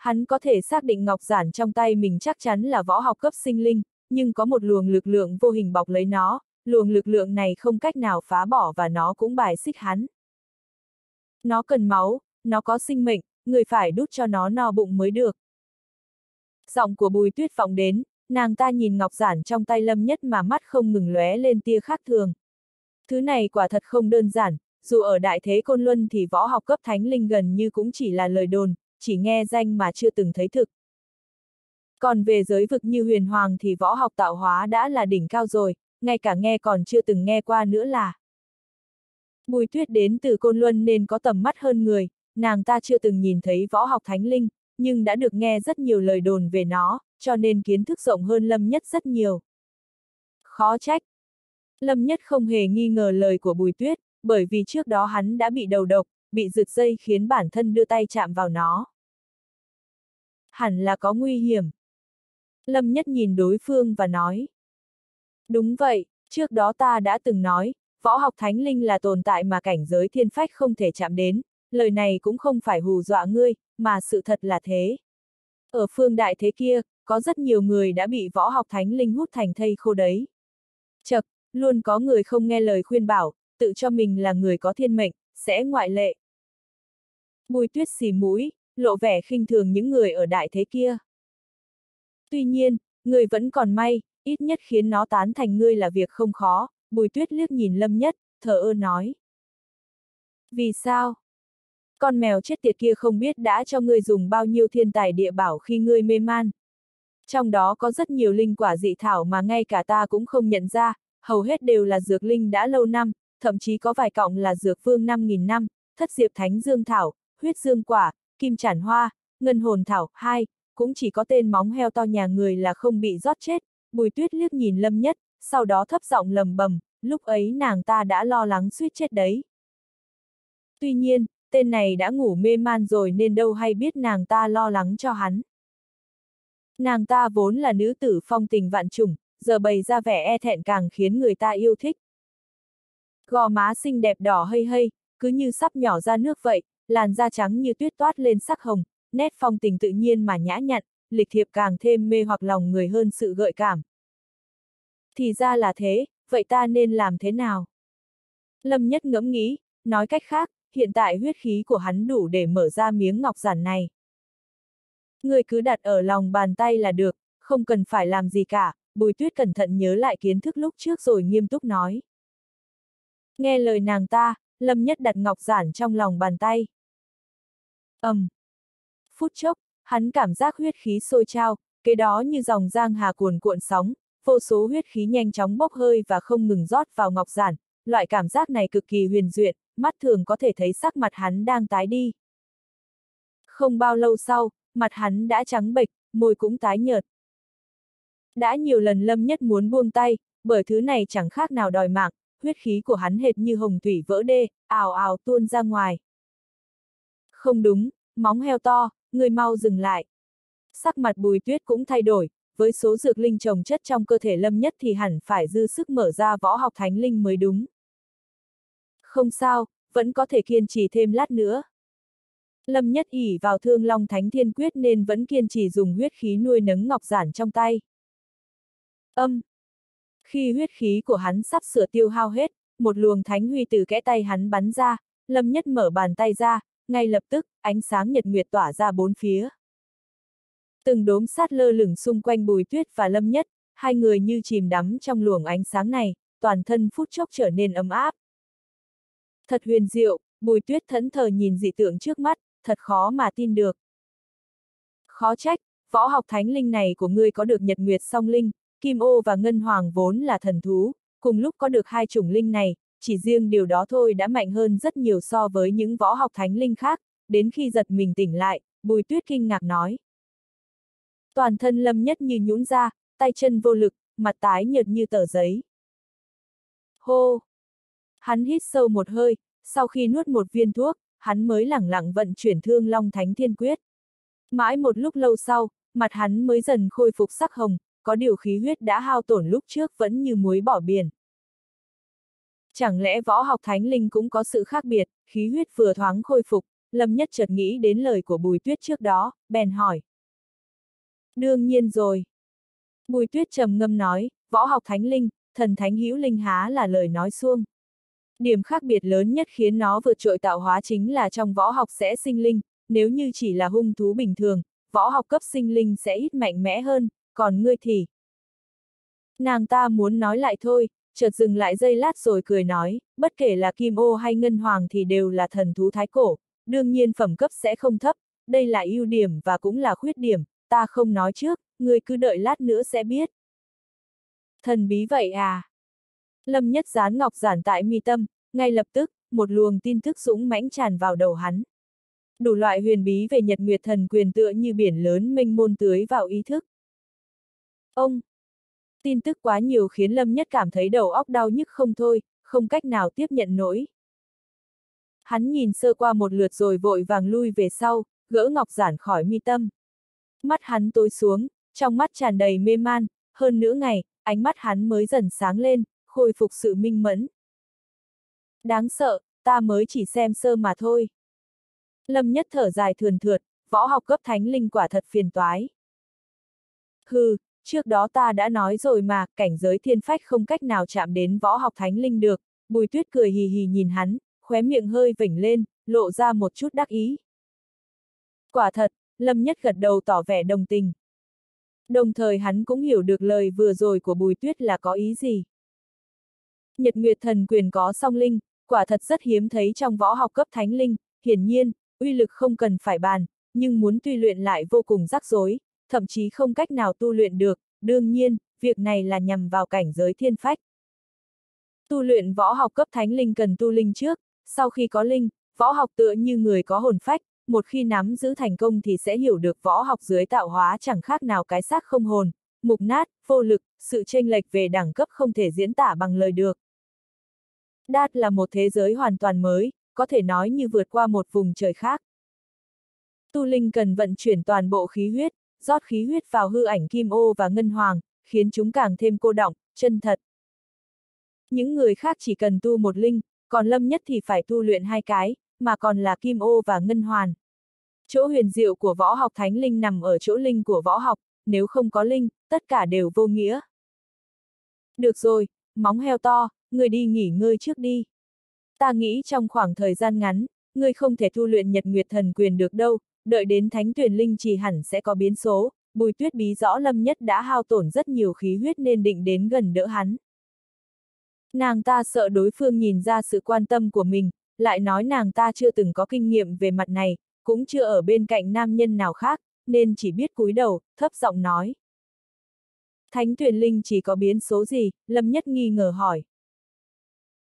Hắn có thể xác định ngọc giản trong tay mình chắc chắn là võ học cấp sinh linh, nhưng có một luồng lực lượng vô hình bọc lấy nó, luồng lực lượng này không cách nào phá bỏ và nó cũng bài xích hắn. Nó cần máu, nó có sinh mệnh, người phải đút cho nó no bụng mới được. Giọng của bùi tuyết vọng đến, nàng ta nhìn ngọc giản trong tay lâm nhất mà mắt không ngừng lóe lên tia khác thường. Thứ này quả thật không đơn giản, dù ở đại thế côn luân thì võ học cấp thánh linh gần như cũng chỉ là lời đồn, chỉ nghe danh mà chưa từng thấy thực. Còn về giới vực như huyền hoàng thì võ học tạo hóa đã là đỉnh cao rồi, ngay cả nghe còn chưa từng nghe qua nữa là. Bùi tuyết đến từ Côn Luân nên có tầm mắt hơn người, nàng ta chưa từng nhìn thấy võ học thánh linh, nhưng đã được nghe rất nhiều lời đồn về nó, cho nên kiến thức rộng hơn Lâm Nhất rất nhiều. Khó trách. Lâm Nhất không hề nghi ngờ lời của Bùi Tuyết, bởi vì trước đó hắn đã bị đầu độc, bị rượt dây khiến bản thân đưa tay chạm vào nó. Hẳn là có nguy hiểm. Lâm Nhất nhìn đối phương và nói. Đúng vậy, trước đó ta đã từng nói, võ học thánh linh là tồn tại mà cảnh giới thiên phách không thể chạm đến, lời này cũng không phải hù dọa ngươi, mà sự thật là thế. Ở phương đại thế kia, có rất nhiều người đã bị võ học thánh linh hút thành thây khô đấy. Chật, luôn có người không nghe lời khuyên bảo, tự cho mình là người có thiên mệnh, sẽ ngoại lệ. Bùi tuyết xì mũi, lộ vẻ khinh thường những người ở đại thế kia. Tuy nhiên, người vẫn còn may, ít nhất khiến nó tán thành ngươi là việc không khó, bùi tuyết liếc nhìn lâm nhất, thờ ơ nói. Vì sao? Con mèo chết tiệt kia không biết đã cho ngươi dùng bao nhiêu thiên tài địa bảo khi ngươi mê man. Trong đó có rất nhiều linh quả dị thảo mà ngay cả ta cũng không nhận ra, hầu hết đều là dược linh đã lâu năm, thậm chí có vài cọng là dược phương 5.000 năm, thất diệp thánh dương thảo, huyết dương quả, kim chản hoa, ngân hồn thảo, hai, cũng chỉ có tên móng heo to nhà người là không bị rót chết, bùi tuyết liếc nhìn lâm nhất, sau đó thấp giọng lầm bầm, lúc ấy nàng ta đã lo lắng suýt chết đấy. Tuy nhiên, tên này đã ngủ mê man rồi nên đâu hay biết nàng ta lo lắng cho hắn. Nàng ta vốn là nữ tử phong tình vạn trùng, giờ bày ra vẻ e thẹn càng khiến người ta yêu thích. Gò má xinh đẹp đỏ hây hây, cứ như sắp nhỏ ra nước vậy, làn da trắng như tuyết toát lên sắc hồng, nét phong tình tự nhiên mà nhã nhặn, lịch thiệp càng thêm mê hoặc lòng người hơn sự gợi cảm. Thì ra là thế, vậy ta nên làm thế nào? Lâm Nhất ngẫm nghĩ, nói cách khác, hiện tại huyết khí của hắn đủ để mở ra miếng ngọc giản này. Người cứ đặt ở lòng bàn tay là được, không cần phải làm gì cả, bùi tuyết cẩn thận nhớ lại kiến thức lúc trước rồi nghiêm túc nói. Nghe lời nàng ta, Lâm Nhất đặt ngọc giản trong lòng bàn tay ầm, um. Phút chốc, hắn cảm giác huyết khí sôi trao, kế đó như dòng giang hà cuồn cuộn sóng, vô số huyết khí nhanh chóng bốc hơi và không ngừng rót vào ngọc giản, loại cảm giác này cực kỳ huyền duyệt, mắt thường có thể thấy sắc mặt hắn đang tái đi. Không bao lâu sau, mặt hắn đã trắng bệch, môi cũng tái nhợt. Đã nhiều lần Lâm Nhất muốn buông tay, bởi thứ này chẳng khác nào đòi mạng, huyết khí của hắn hệt như hồng thủy vỡ đê, ào ào tuôn ra ngoài. Không đúng, móng heo to, người mau dừng lại. Sắc mặt bùi tuyết cũng thay đổi, với số dược linh trồng chất trong cơ thể lâm nhất thì hẳn phải dư sức mở ra võ học thánh linh mới đúng. Không sao, vẫn có thể kiên trì thêm lát nữa. Lâm nhất ỉ vào thương long thánh thiên quyết nên vẫn kiên trì dùng huyết khí nuôi nấng ngọc giản trong tay. Âm. Khi huyết khí của hắn sắp sửa tiêu hao hết, một luồng thánh huy từ kẽ tay hắn bắn ra, Lâm Nhất mở bàn tay ra, ngay lập tức, ánh sáng nhật nguyệt tỏa ra bốn phía. Từng đốm sát lơ lửng xung quanh bùi tuyết và lâm nhất, hai người như chìm đắm trong luồng ánh sáng này, toàn thân phút chốc trở nên ấm áp. Thật huyền diệu, bùi tuyết thẫn thờ nhìn dị tượng trước mắt, thật khó mà tin được. Khó trách, võ học thánh linh này của ngươi có được nhật nguyệt song linh, kim ô và ngân hoàng vốn là thần thú, cùng lúc có được hai chủng linh này, chỉ riêng điều đó thôi đã mạnh hơn rất nhiều so với những võ học thánh linh khác, đến khi giật mình tỉnh lại, bùi tuyết kinh ngạc nói. Toàn thân lâm nhất như nhũn ra, tay chân vô lực, mặt tái nhợt như tờ giấy. Hô! Hắn hít sâu một hơi, sau khi nuốt một viên thuốc, hắn mới lẳng lặng vận chuyển thương long thánh thiên quyết. Mãi một lúc lâu sau, mặt hắn mới dần khôi phục sắc hồng, có điều khí huyết đã hao tổn lúc trước vẫn như muối bỏ biển. Chẳng lẽ võ học thánh linh cũng có sự khác biệt, khí huyết vừa thoáng khôi phục, Lâm Nhất chợt nghĩ đến lời của Bùi Tuyết trước đó, bèn hỏi. Đương nhiên rồi. Bùi Tuyết trầm ngâm nói, võ học thánh linh, thần thánh hữu linh há là lời nói xuông. Điểm khác biệt lớn nhất khiến nó vượt trội tạo hóa chính là trong võ học sẽ sinh linh, nếu như chỉ là hung thú bình thường, võ học cấp sinh linh sẽ ít mạnh mẽ hơn, còn ngươi thì... Nàng ta muốn nói lại thôi, chợt dừng lại giây lát rồi cười nói, bất kể là kim ô hay ngân hoàng thì đều là thần thú thái cổ, đương nhiên phẩm cấp sẽ không thấp, đây là ưu điểm và cũng là khuyết điểm, ta không nói trước, người cứ đợi lát nữa sẽ biết. Thần bí vậy à? Lâm nhất dán ngọc giản tại mi tâm, ngay lập tức, một luồng tin tức dũng mãnh tràn vào đầu hắn. Đủ loại huyền bí về nhật nguyệt thần quyền tựa như biển lớn mênh môn tưới vào ý thức. Ông! Tin tức quá nhiều khiến Lâm Nhất cảm thấy đầu óc đau nhức không thôi, không cách nào tiếp nhận nổi. Hắn nhìn sơ qua một lượt rồi vội vàng lui về sau, gỡ ngọc giản khỏi mi tâm. Mắt hắn tối xuống, trong mắt tràn đầy mê man, hơn nửa ngày, ánh mắt hắn mới dần sáng lên, khôi phục sự minh mẫn. Đáng sợ, ta mới chỉ xem sơ mà thôi. Lâm nhất thở dài thườn thượt, võ học cấp thánh linh quả thật phiền toái. Hừ, trước đó ta đã nói rồi mà, cảnh giới thiên phách không cách nào chạm đến võ học thánh linh được, bùi tuyết cười hì hì nhìn hắn, khóe miệng hơi vểnh lên, lộ ra một chút đắc ý. Quả thật, Lâm Nhất gật đầu tỏ vẻ đồng tình. Đồng thời hắn cũng hiểu được lời vừa rồi của Bùi Tuyết là có ý gì. Nhật Nguyệt Thần Quyền có song linh, quả thật rất hiếm thấy trong võ học cấp thánh linh, hiển nhiên, uy lực không cần phải bàn, nhưng muốn tuy luyện lại vô cùng rắc rối, thậm chí không cách nào tu luyện được, đương nhiên, việc này là nhằm vào cảnh giới thiên phách. Tu luyện võ học cấp thánh linh cần tu linh trước, sau khi có linh, võ học tựa như người có hồn phách, một khi nắm giữ thành công thì sẽ hiểu được võ học dưới tạo hóa chẳng khác nào cái xác không hồn, mục nát, vô lực, sự chênh lệch về đẳng cấp không thể diễn tả bằng lời được. Đạt là một thế giới hoàn toàn mới, có thể nói như vượt qua một vùng trời khác. Tu linh cần vận chuyển toàn bộ khí huyết, rót khí huyết vào hư ảnh kim ô và ngân hoàng, khiến chúng càng thêm cô động, chân thật. Những người khác chỉ cần tu một linh, còn lâm nhất thì phải tu luyện hai cái, mà còn là kim ô và ngân hoàn. Chỗ huyền diệu của võ học thánh linh nằm ở chỗ linh của võ học, nếu không có linh, tất cả đều vô nghĩa. Được rồi, móng heo to, người đi nghỉ ngơi trước đi. Ta nghĩ trong khoảng thời gian ngắn, ngươi không thể tu luyện nhật nguyệt thần quyền được đâu, đợi đến thánh tuyển linh chỉ hẳn sẽ có biến số, bùi tuyết bí rõ lâm nhất đã hao tổn rất nhiều khí huyết nên định đến gần đỡ hắn. Nàng ta sợ đối phương nhìn ra sự quan tâm của mình, lại nói nàng ta chưa từng có kinh nghiệm về mặt này, cũng chưa ở bên cạnh nam nhân nào khác, nên chỉ biết cúi đầu, thấp giọng nói. Thánh tuyển linh chỉ có biến số gì, Lâm Nhất nghi ngờ hỏi.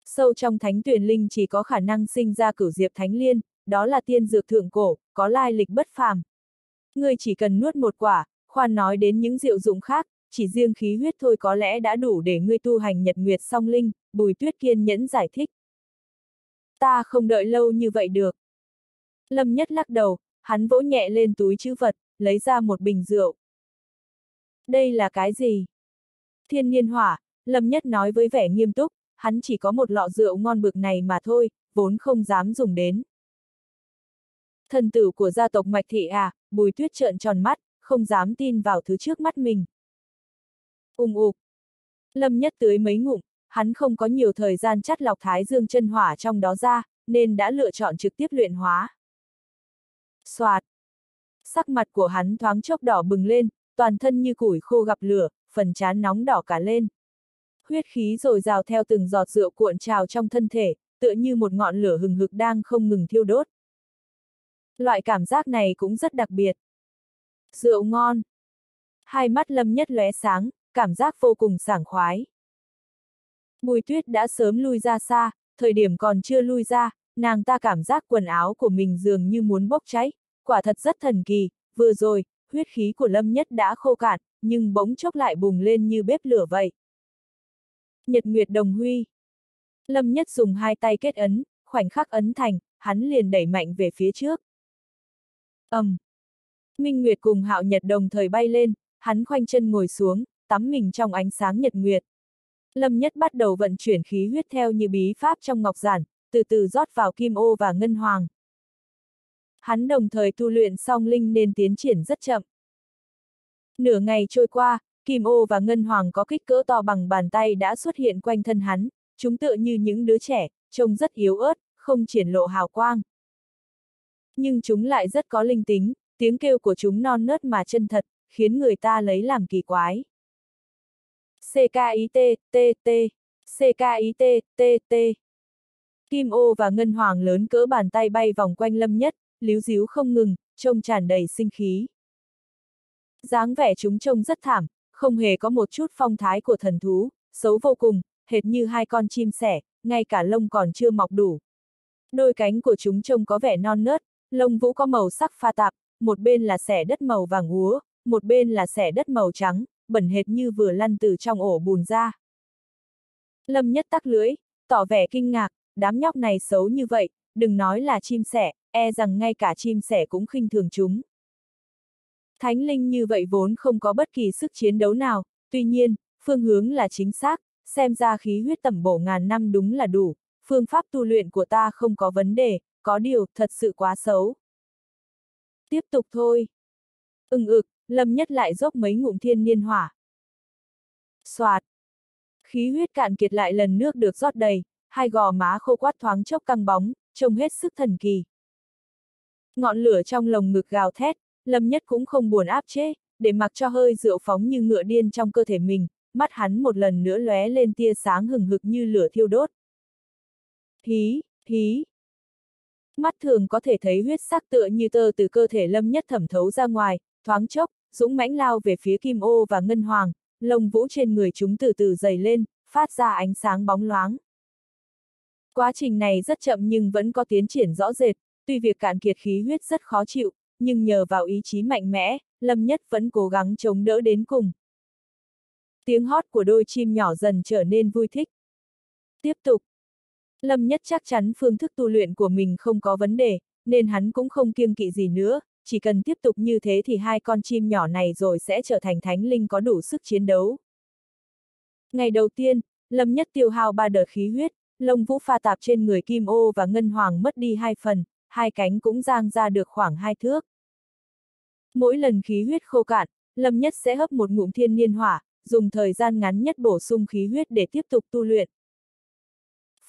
Sâu trong thánh tuyển linh chỉ có khả năng sinh ra cửu diệp thánh liên, đó là tiên dược thượng cổ, có lai lịch bất phàm. Ngươi chỉ cần nuốt một quả, khoan nói đến những diệu dụng khác, chỉ riêng khí huyết thôi có lẽ đã đủ để ngươi tu hành nhật nguyệt song linh, bùi tuyết kiên nhẫn giải thích. Ta không đợi lâu như vậy được. Lâm nhất lắc đầu, hắn vỗ nhẹ lên túi chữ vật, lấy ra một bình rượu. Đây là cái gì? Thiên nhiên hỏa, Lâm nhất nói với vẻ nghiêm túc, hắn chỉ có một lọ rượu ngon bực này mà thôi, vốn không dám dùng đến. Thần tử của gia tộc Mạch Thị à, bùi tuyết trợn tròn mắt, không dám tin vào thứ trước mắt mình. Ung ục. Lâm nhất tưới mấy ngụm, hắn không có nhiều thời gian chắt lọc thái dương chân hỏa trong đó ra, nên đã lựa chọn trực tiếp luyện hóa. Xoạt. Sắc mặt của hắn thoáng chốc đỏ bừng lên, toàn thân như củi khô gặp lửa, phần trán nóng đỏ cả lên. Huyết khí rồi rào theo từng giọt rượu cuộn trào trong thân thể, tựa như một ngọn lửa hừng hực đang không ngừng thiêu đốt. Loại cảm giác này cũng rất đặc biệt. Rượu ngon. Hai mắt lâm nhất lóe sáng, cảm giác vô cùng sảng khoái. Bùi tuyết đã sớm lui ra xa, thời điểm còn chưa lui ra, nàng ta cảm giác quần áo của mình dường như muốn bốc cháy, quả thật rất thần kỳ, vừa rồi, huyết khí của Lâm Nhất đã khô cạn, nhưng bỗng chốc lại bùng lên như bếp lửa vậy. Nhật Nguyệt Đồng Huy Lâm Nhất dùng hai tay kết ấn, khoảnh khắc ấn thành, hắn liền đẩy mạnh về phía trước ầm, um. Minh Nguyệt cùng Hạo Nhật đồng thời bay lên, hắn khoanh chân ngồi xuống, tắm mình trong ánh sáng nhật nguyệt. Lâm Nhất bắt đầu vận chuyển khí huyết theo như bí pháp trong ngọc giản, từ từ rót vào kim ô và ngân hoàng. Hắn đồng thời tu luyện song linh nên tiến triển rất chậm. Nửa ngày trôi qua, kim ô và ngân hoàng có kích cỡ to bằng bàn tay đã xuất hiện quanh thân hắn, chúng tựa như những đứa trẻ, trông rất yếu ớt, không triển lộ hào quang. Nhưng chúng lại rất có linh tính, tiếng kêu của chúng non nớt mà chân thật, khiến người ta lấy làm kỳ quái. CKIT, CKITTT CKIT, Kim ô và ngân hoàng lớn cỡ bàn tay bay vòng quanh lâm nhất, líu díu không ngừng, trông tràn đầy sinh khí. dáng vẻ chúng trông rất thảm, không hề có một chút phong thái của thần thú, xấu vô cùng, hệt như hai con chim sẻ, ngay cả lông còn chưa mọc đủ. Đôi cánh của chúng trông có vẻ non nớt, lông vũ có màu sắc pha tạp, một bên là xẻ đất màu vàng úa, một bên là xẻ đất màu trắng, bẩn hệt như vừa lăn từ trong ổ bùn ra. Lâm nhất tắc lưỡi, tỏ vẻ kinh ngạc, đám nhóc này xấu như vậy, đừng nói là chim sẻ, e rằng ngay cả chim sẻ cũng khinh thường chúng. Thánh linh như vậy vốn không có bất kỳ sức chiến đấu nào, tuy nhiên, phương hướng là chính xác, xem ra khí huyết tẩm bổ ngàn năm đúng là đủ, phương pháp tu luyện của ta không có vấn đề, có điều, thật sự quá xấu. Tiếp tục thôi. Ưng ực, lâm nhất lại dốc mấy ngụm thiên niên hỏa. Xoạt. Khí huyết cạn kiệt lại lần nước được rót đầy, hai gò má khô quát thoáng chốc căng bóng, trông hết sức thần kỳ. Ngọn lửa trong lồng ngực gào thét, lâm nhất cũng không buồn áp chế, để mặc cho hơi rượu phóng như ngựa điên trong cơ thể mình, mắt hắn một lần nữa lóe lên tia sáng hừng hực như lửa thiêu đốt. Hí, hí. Mắt thường có thể thấy huyết sắc tựa như tơ từ cơ thể lâm nhất thẩm thấu ra ngoài, thoáng chốc, dũng mãnh lao về phía kim ô và ngân hoàng, lông vũ trên người chúng từ từ dày lên, phát ra ánh sáng bóng loáng. Quá trình này rất chậm nhưng vẫn có tiến triển rõ rệt, tuy việc cạn kiệt khí huyết rất khó chịu, nhưng nhờ vào ý chí mạnh mẽ, Lâm Nhất vẫn cố gắng chống đỡ đến cùng. Tiếng hót của đôi chim nhỏ dần trở nên vui thích. Tiếp tục. Lâm Nhất chắc chắn phương thức tu luyện của mình không có vấn đề, nên hắn cũng không kiêng kỵ gì nữa, chỉ cần tiếp tục như thế thì hai con chim nhỏ này rồi sẽ trở thành thánh linh có đủ sức chiến đấu. Ngày đầu tiên, Lâm Nhất tiêu hao ba đợt khí huyết, lông vũ pha tạp trên người kim ô và ngân hoàng mất đi hai phần, hai cánh cũng giang ra được khoảng hai thước. Mỗi lần khí huyết khô cạn, Lâm Nhất sẽ hấp một ngụm thiên niên hỏa, dùng thời gian ngắn nhất bổ sung khí huyết để tiếp tục tu luyện.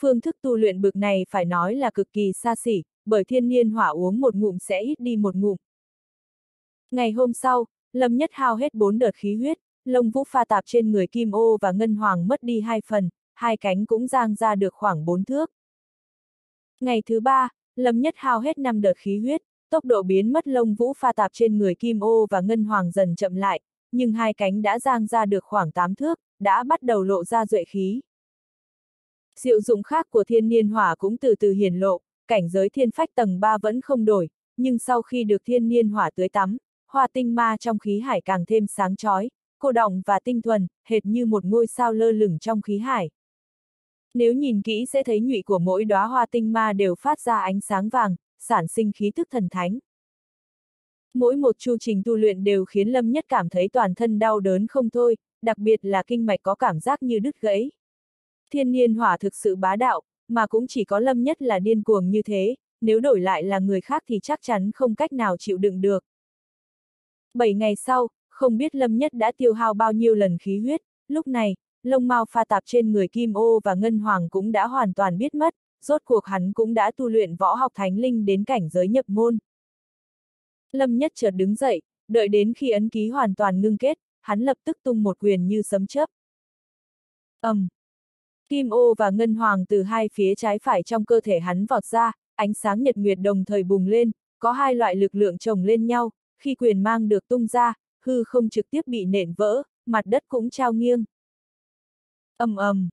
Phương thức tu luyện bực này phải nói là cực kỳ xa xỉ, bởi thiên niên hỏa uống một ngụm sẽ ít đi một ngụm. Ngày hôm sau, Lâm Nhất hao hết bốn đợt khí huyết, lông vũ pha tạp trên người kim ô và ngân hoàng mất đi hai phần, hai cánh cũng giang ra được khoảng bốn thước. Ngày thứ ba, Lâm Nhất hao hết năm đợt khí huyết, tốc độ biến mất lông vũ pha tạp trên người kim ô và ngân hoàng dần chậm lại, nhưng hai cánh đã giang ra được khoảng tám thước, đã bắt đầu lộ ra duệ khí. Diệu dụng khác của thiên niên hỏa cũng từ từ hiển lộ, cảnh giới thiên phách tầng 3 vẫn không đổi, nhưng sau khi được thiên niên hỏa tưới tắm, hoa tinh ma trong khí hải càng thêm sáng chói, cô động và tinh thuần, hệt như một ngôi sao lơ lửng trong khí hải. Nếu nhìn kỹ sẽ thấy nhụy của mỗi đóa hoa tinh ma đều phát ra ánh sáng vàng, sản sinh khí thức thần thánh. Mỗi một chu trình tu luyện đều khiến Lâm Nhất cảm thấy toàn thân đau đớn không thôi, đặc biệt là kinh mạch có cảm giác như đứt gãy. Thiên niên hỏa thực sự bá đạo, mà cũng chỉ có Lâm Nhất là điên cuồng như thế, nếu đổi lại là người khác thì chắc chắn không cách nào chịu đựng được. Bảy ngày sau, không biết Lâm Nhất đã tiêu hao bao nhiêu lần khí huyết, lúc này, lông mau pha tạp trên người Kim Ô và Ngân Hoàng cũng đã hoàn toàn biết mất, rốt cuộc hắn cũng đã tu luyện võ học thánh linh đến cảnh giới nhập môn. Lâm Nhất chợt đứng dậy, đợi đến khi ấn ký hoàn toàn ngưng kết, hắn lập tức tung một quyền như sấm chớp. ầm, um. Kim ô và ngân hoàng từ hai phía trái phải trong cơ thể hắn vọt ra, ánh sáng nhật nguyệt đồng thời bùng lên, có hai loại lực lượng chồng lên nhau, khi quyền mang được tung ra, hư không trực tiếp bị nện vỡ, mặt đất cũng trao nghiêng. ầm ầm.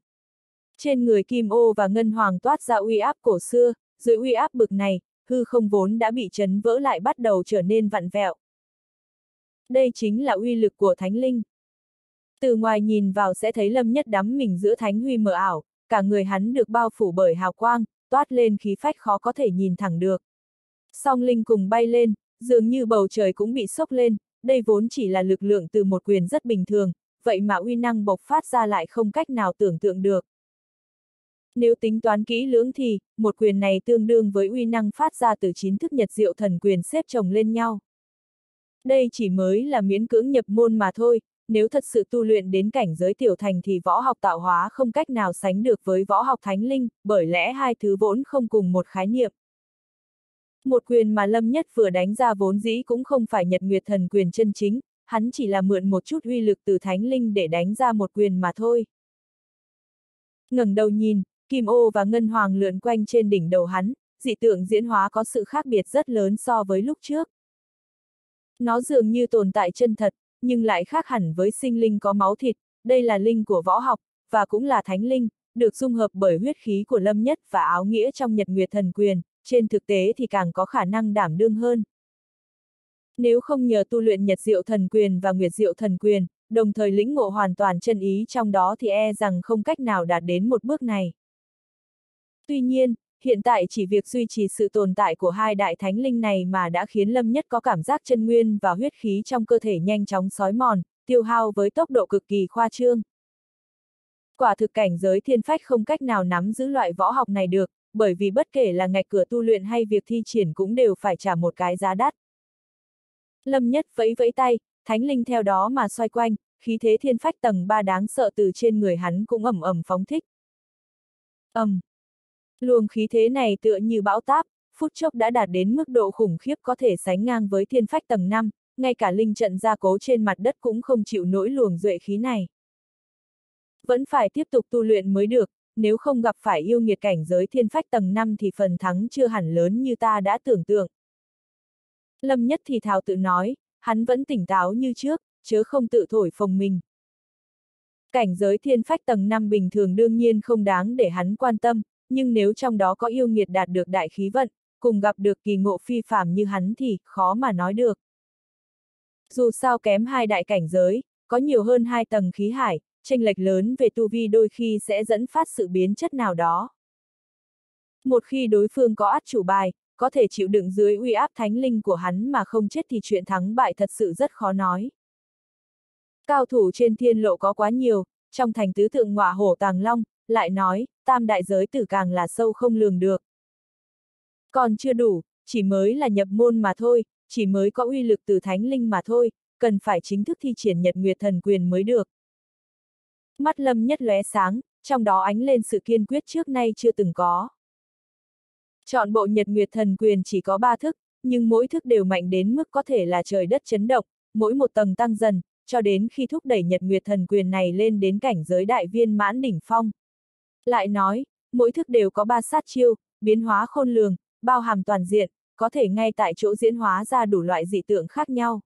Trên người Kim Ô và Ngân Hoàng toát ra uy áp cổ xưa, dưới uy áp bực này, hư không vốn đã bị chấn vỡ lại bắt đầu trở nên vặn vẹo. Đây chính là uy lực của Thánh Linh. Từ ngoài nhìn vào sẽ thấy Lâm Nhất đắm mình giữa Thánh Huy mờ ảo, cả người hắn được bao phủ bởi hào quang, toát lên khí phách khó có thể nhìn thẳng được. Song Linh cùng bay lên, dường như bầu trời cũng bị sốc lên, đây vốn chỉ là lực lượng từ một quyền rất bình thường, vậy mà uy năng bộc phát ra lại không cách nào tưởng tượng được. Nếu tính toán kỹ lưỡng thì, một quyền này tương đương với uy năng phát ra từ chín thức nhật diệu thần quyền xếp chồng lên nhau. Đây chỉ mới là miễn cưỡng nhập môn mà thôi, nếu thật sự tu luyện đến cảnh giới tiểu thành thì võ học tạo hóa không cách nào sánh được với võ học thánh linh, bởi lẽ hai thứ vốn không cùng một khái niệm. Một quyền mà Lâm Nhất vừa đánh ra vốn dĩ cũng không phải nhật nguyệt thần quyền chân chính, hắn chỉ là mượn một chút uy lực từ thánh linh để đánh ra một quyền mà thôi. ngẩng đầu nhìn, kim ô và ngân hoàng lượn quanh trên đỉnh đầu hắn, dị tượng diễn hóa có sự khác biệt rất lớn so với lúc trước. Nó dường như tồn tại chân thật, nhưng lại khác hẳn với sinh linh có máu thịt, đây là linh của võ học, và cũng là thánh linh, được dung hợp bởi huyết khí của Lâm Nhất và áo nghĩa trong Nhật Nguyệt Thần Quyền, trên thực tế thì càng có khả năng đảm đương hơn. Nếu không nhờ tu luyện Nhật Diệu Thần Quyền và Nguyệt Diệu Thần Quyền, đồng thời lĩnh ngộ hoàn toàn chân ý trong đó thì e rằng không cách nào đạt đến một bước này. Tuy nhiên, hiện tại chỉ việc duy trì sự tồn tại của hai đại thánh linh này mà đã khiến Lâm Nhất có cảm giác chân nguyên và huyết khí trong cơ thể nhanh chóng sói mòn, tiêu hao với tốc độ cực kỳ khoa trương. Quả thực cảnh giới thiên phách không cách nào nắm giữ loại võ học này được, bởi vì bất kể là ngạch cửa tu luyện hay việc thi triển cũng đều phải trả một cái giá đắt. Lâm Nhất vẫy vẫy tay, thánh linh theo đó mà xoay quanh, khí thế thiên phách tầng 3 đáng sợ từ trên người hắn cũng ẩm ẩm phóng thích. ầm, um. Luồng khí thế này tựa như bão táp, phút chốc đã đạt đến mức độ khủng khiếp có thể sánh ngang với thiên phách tầng 5, ngay cả linh trận gia cố trên mặt đất cũng không chịu nổi luồng duệ khí này. Vẫn phải tiếp tục tu luyện mới được, nếu không gặp phải yêu nghiệt cảnh giới thiên phách tầng 5 thì phần thắng chưa hẳn lớn như ta đã tưởng tượng. Lâm nhất thì thào tự nói, hắn vẫn tỉnh táo như trước, chớ không tự thổi phồng mình. Cảnh giới thiên phách tầng 5 bình thường đương nhiên không đáng để hắn quan tâm, nhưng nếu trong đó có yêu nghiệt đạt được đại khí vận, cùng gặp được kỳ ngộ phi phàm như hắn thì khó mà nói được. Dù sao kém hai đại cảnh giới, có nhiều hơn hai tầng khí hải, tranh lệch lớn về tu vi đôi khi sẽ dẫn phát sự biến chất nào đó. Một khi đối phương có át chủ bài, có thể chịu đựng dưới uy áp thánh linh của hắn mà không chết thì chuyện thắng bại thật sự rất khó nói. Cao thủ trên thiên lộ có quá nhiều, trong thành tứ tượng ngọa hổ tàng long, lại nói, tam đại giới tử càng là sâu không lường được. Còn chưa đủ, chỉ mới là nhập môn mà thôi, chỉ mới có uy lực từ thánh linh mà thôi, cần phải chính thức thi triển nhật nguyệt thần quyền mới được. Mắt lâm nhất lóe sáng, trong đó ánh lên sự kiên quyết trước nay chưa từng có. Chọn bộ nhật nguyệt thần quyền chỉ có ba thức, nhưng mỗi thức đều mạnh đến mức có thể là trời đất chấn động, mỗi một tầng tăng dần, cho đến khi thúc đẩy nhật nguyệt thần quyền này lên đến cảnh giới đại viên mãn đỉnh phong. Lại nói, mỗi thức đều có ba sát chiêu, biến hóa khôn lường, bao hàm toàn diện, có thể ngay tại chỗ diễn hóa ra đủ loại dị tượng khác nhau.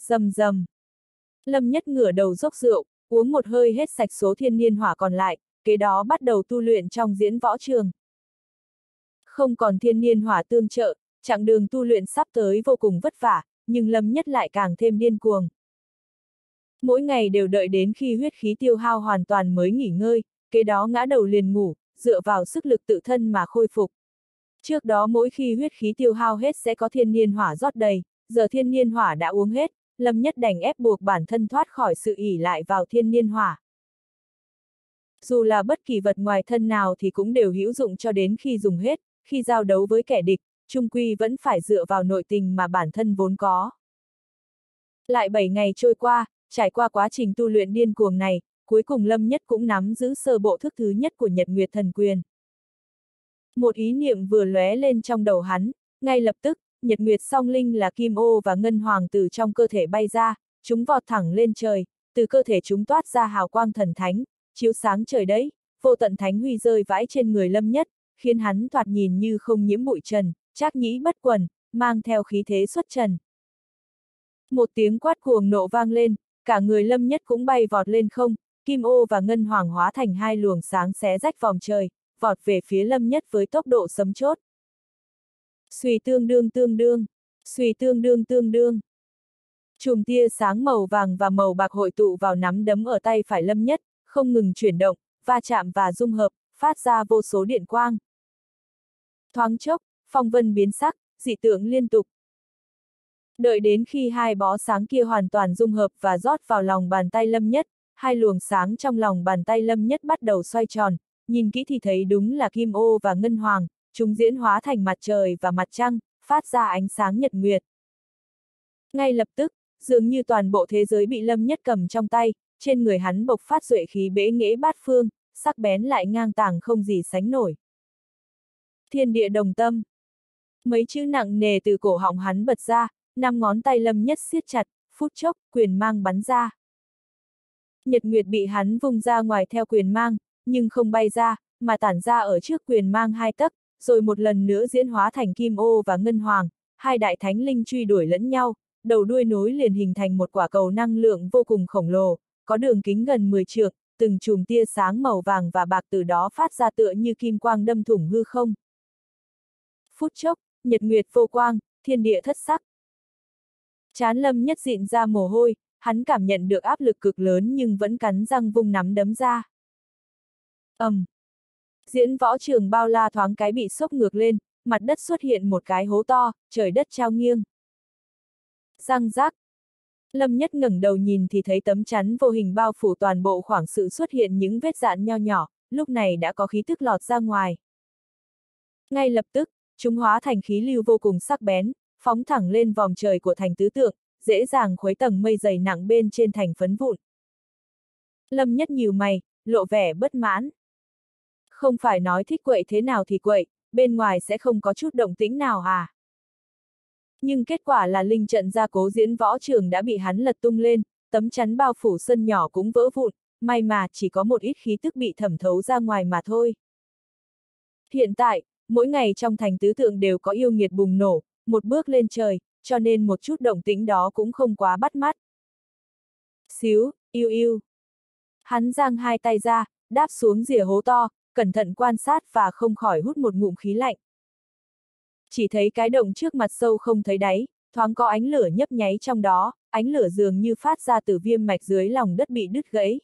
Dầm dầm. Lâm nhất ngửa đầu dốc rượu, uống một hơi hết sạch số thiên niên hỏa còn lại, kế đó bắt đầu tu luyện trong diễn võ trường. Không còn thiên niên hỏa tương trợ, chặng đường tu luyện sắp tới vô cùng vất vả, nhưng Lâm Nhất lại càng thêm điên cuồng. Mỗi ngày đều đợi đến khi huyết khí tiêu hao hoàn toàn mới nghỉ ngơi, kế đó ngã đầu liền ngủ, dựa vào sức lực tự thân mà khôi phục. Trước đó mỗi khi huyết khí tiêu hao hết sẽ có thiên niên hỏa rót đầy, giờ thiên niên hỏa đã uống hết, Lâm Nhất đành ép buộc bản thân thoát khỏi sự ỉ lại vào thiên niên hỏa. Dù là bất kỳ vật ngoài thân nào thì cũng đều hữu dụng cho đến khi dùng hết, khi giao đấu với kẻ địch, trung quy vẫn phải dựa vào nội tình mà bản thân vốn có. Lại 7 ngày trôi qua, trải qua quá trình tu luyện điên cuồng này, cuối cùng Lâm Nhất cũng nắm giữ sơ bộ thức thứ nhất của Nhật Nguyệt Thần Quyền. Một ý niệm vừa lóe lên trong đầu hắn, ngay lập tức, Nhật Nguyệt song linh là kim ô và ngân hoàng từ trong cơ thể bay ra, chúng vọt thẳng lên trời, từ cơ thể chúng toát ra hào quang thần thánh, chiếu sáng trời đấy, vô tận thánh huy rơi vãi trên người Lâm Nhất, khiến hắn thoạt nhìn như không nhiễm bụi trần, chắc nhĩ bất quần, mang theo khí thế xuất trần. Một tiếng quát cuồng nộ vang lên, cả người Lâm Nhất cũng bay vọt lên không, Kim ô và ngân hoàng hóa thành hai luồng sáng xé rách vòng trời, vọt về phía lâm nhất với tốc độ sấm chốt. Xùy tương đương tương đương, xùy tương đương tương đương. Chùm tia sáng màu vàng và màu bạc hội tụ vào nắm đấm ở tay phải lâm nhất, không ngừng chuyển động, va chạm và dung hợp, phát ra vô số điện quang. Thoáng chốc, phong vân biến sắc, dị tượng liên tục. Đợi đến khi hai bó sáng kia hoàn toàn dung hợp và rót vào lòng bàn tay lâm nhất, hai luồng sáng trong lòng bàn tay lâm nhất bắt đầu xoay tròn, nhìn kỹ thì thấy đúng là kim ô và ngân hoàng, chúng diễn hóa thành mặt trời và mặt trăng, phát ra ánh sáng nhật nguyệt. Ngay lập tức, dường như toàn bộ thế giới bị lâm nhất cầm trong tay, trên người hắn bộc phát duệ khí bế nghễ bát phương, sắc bén lại ngang tàng không gì sánh nổi. Thiên địa đồng tâm. Mấy chữ nặng nề từ cổ họng hắn bật ra, năm ngón tay lâm nhất siết chặt, phút chốc, quyền mang bắn ra. Nhật Nguyệt bị hắn vung ra ngoài theo quyền mang, nhưng không bay ra, mà tản ra ở trước quyền mang hai tấc, rồi một lần nữa diễn hóa thành kim ô và ngân hoàng, hai đại thánh linh truy đuổi lẫn nhau, đầu đuôi nối liền hình thành một quả cầu năng lượng vô cùng khổng lồ, có đường kính gần 10 trượng, từng chùm tia sáng màu vàng và bạc từ đó phát ra tựa như kim quang đâm thủng hư không. Phút chốc, nhật nguyệt vô quang, thiên địa thất sắc. Chán lâm nhất dịn ra mồ hôi, hắn cảm nhận được áp lực cực lớn nhưng vẫn cắn răng vung nắm đấm ra. ầm, um. Diễn võ trường bao la thoáng cái bị sốc ngược lên, mặt đất xuất hiện một cái hố to, trời đất trao nghiêng. Răng rác. Lâm Nhất ngẩng đầu nhìn thì thấy tấm chắn vô hình bao phủ toàn bộ khoảng sự xuất hiện những vết dạn nho nhỏ, lúc này đã có khí tức lọt ra ngoài. Ngay lập tức, chúng hóa thành khí lưu vô cùng sắc bén, phóng thẳng lên vòng trời của thành tứ tượng, dễ dàng khuấy tầng mây dày nặng bên trên thành phấn vụn. Lâm Nhất nhiều mày, lộ vẻ bất mãn. Không phải nói thích quậy thế nào thì quậy, bên ngoài sẽ không có chút động tĩnh nào à? Nhưng kết quả là linh trận gia cố diễn võ trường đã bị hắn lật tung lên, tấm chắn bao phủ sân nhỏ cũng vỡ vụn, may mà chỉ có một ít khí tức bị thẩm thấu ra ngoài mà thôi. Hiện tại, mỗi ngày trong thành tứ tượng đều có yêu nghiệt bùng nổ, một bước lên trời, cho nên một chút động tĩnh đó cũng không quá bắt mắt. Xíu, yêu yêu. Hắn giang hai tay ra, đáp xuống rìa hố to, cẩn thận quan sát và không khỏi hút một ngụm khí lạnh. Chỉ thấy cái động trước mặt sâu không thấy đáy, thoáng có ánh lửa nhấp nháy trong đó, ánh lửa dường như phát ra từ viêm mạch dưới lòng đất bị đứt gãy.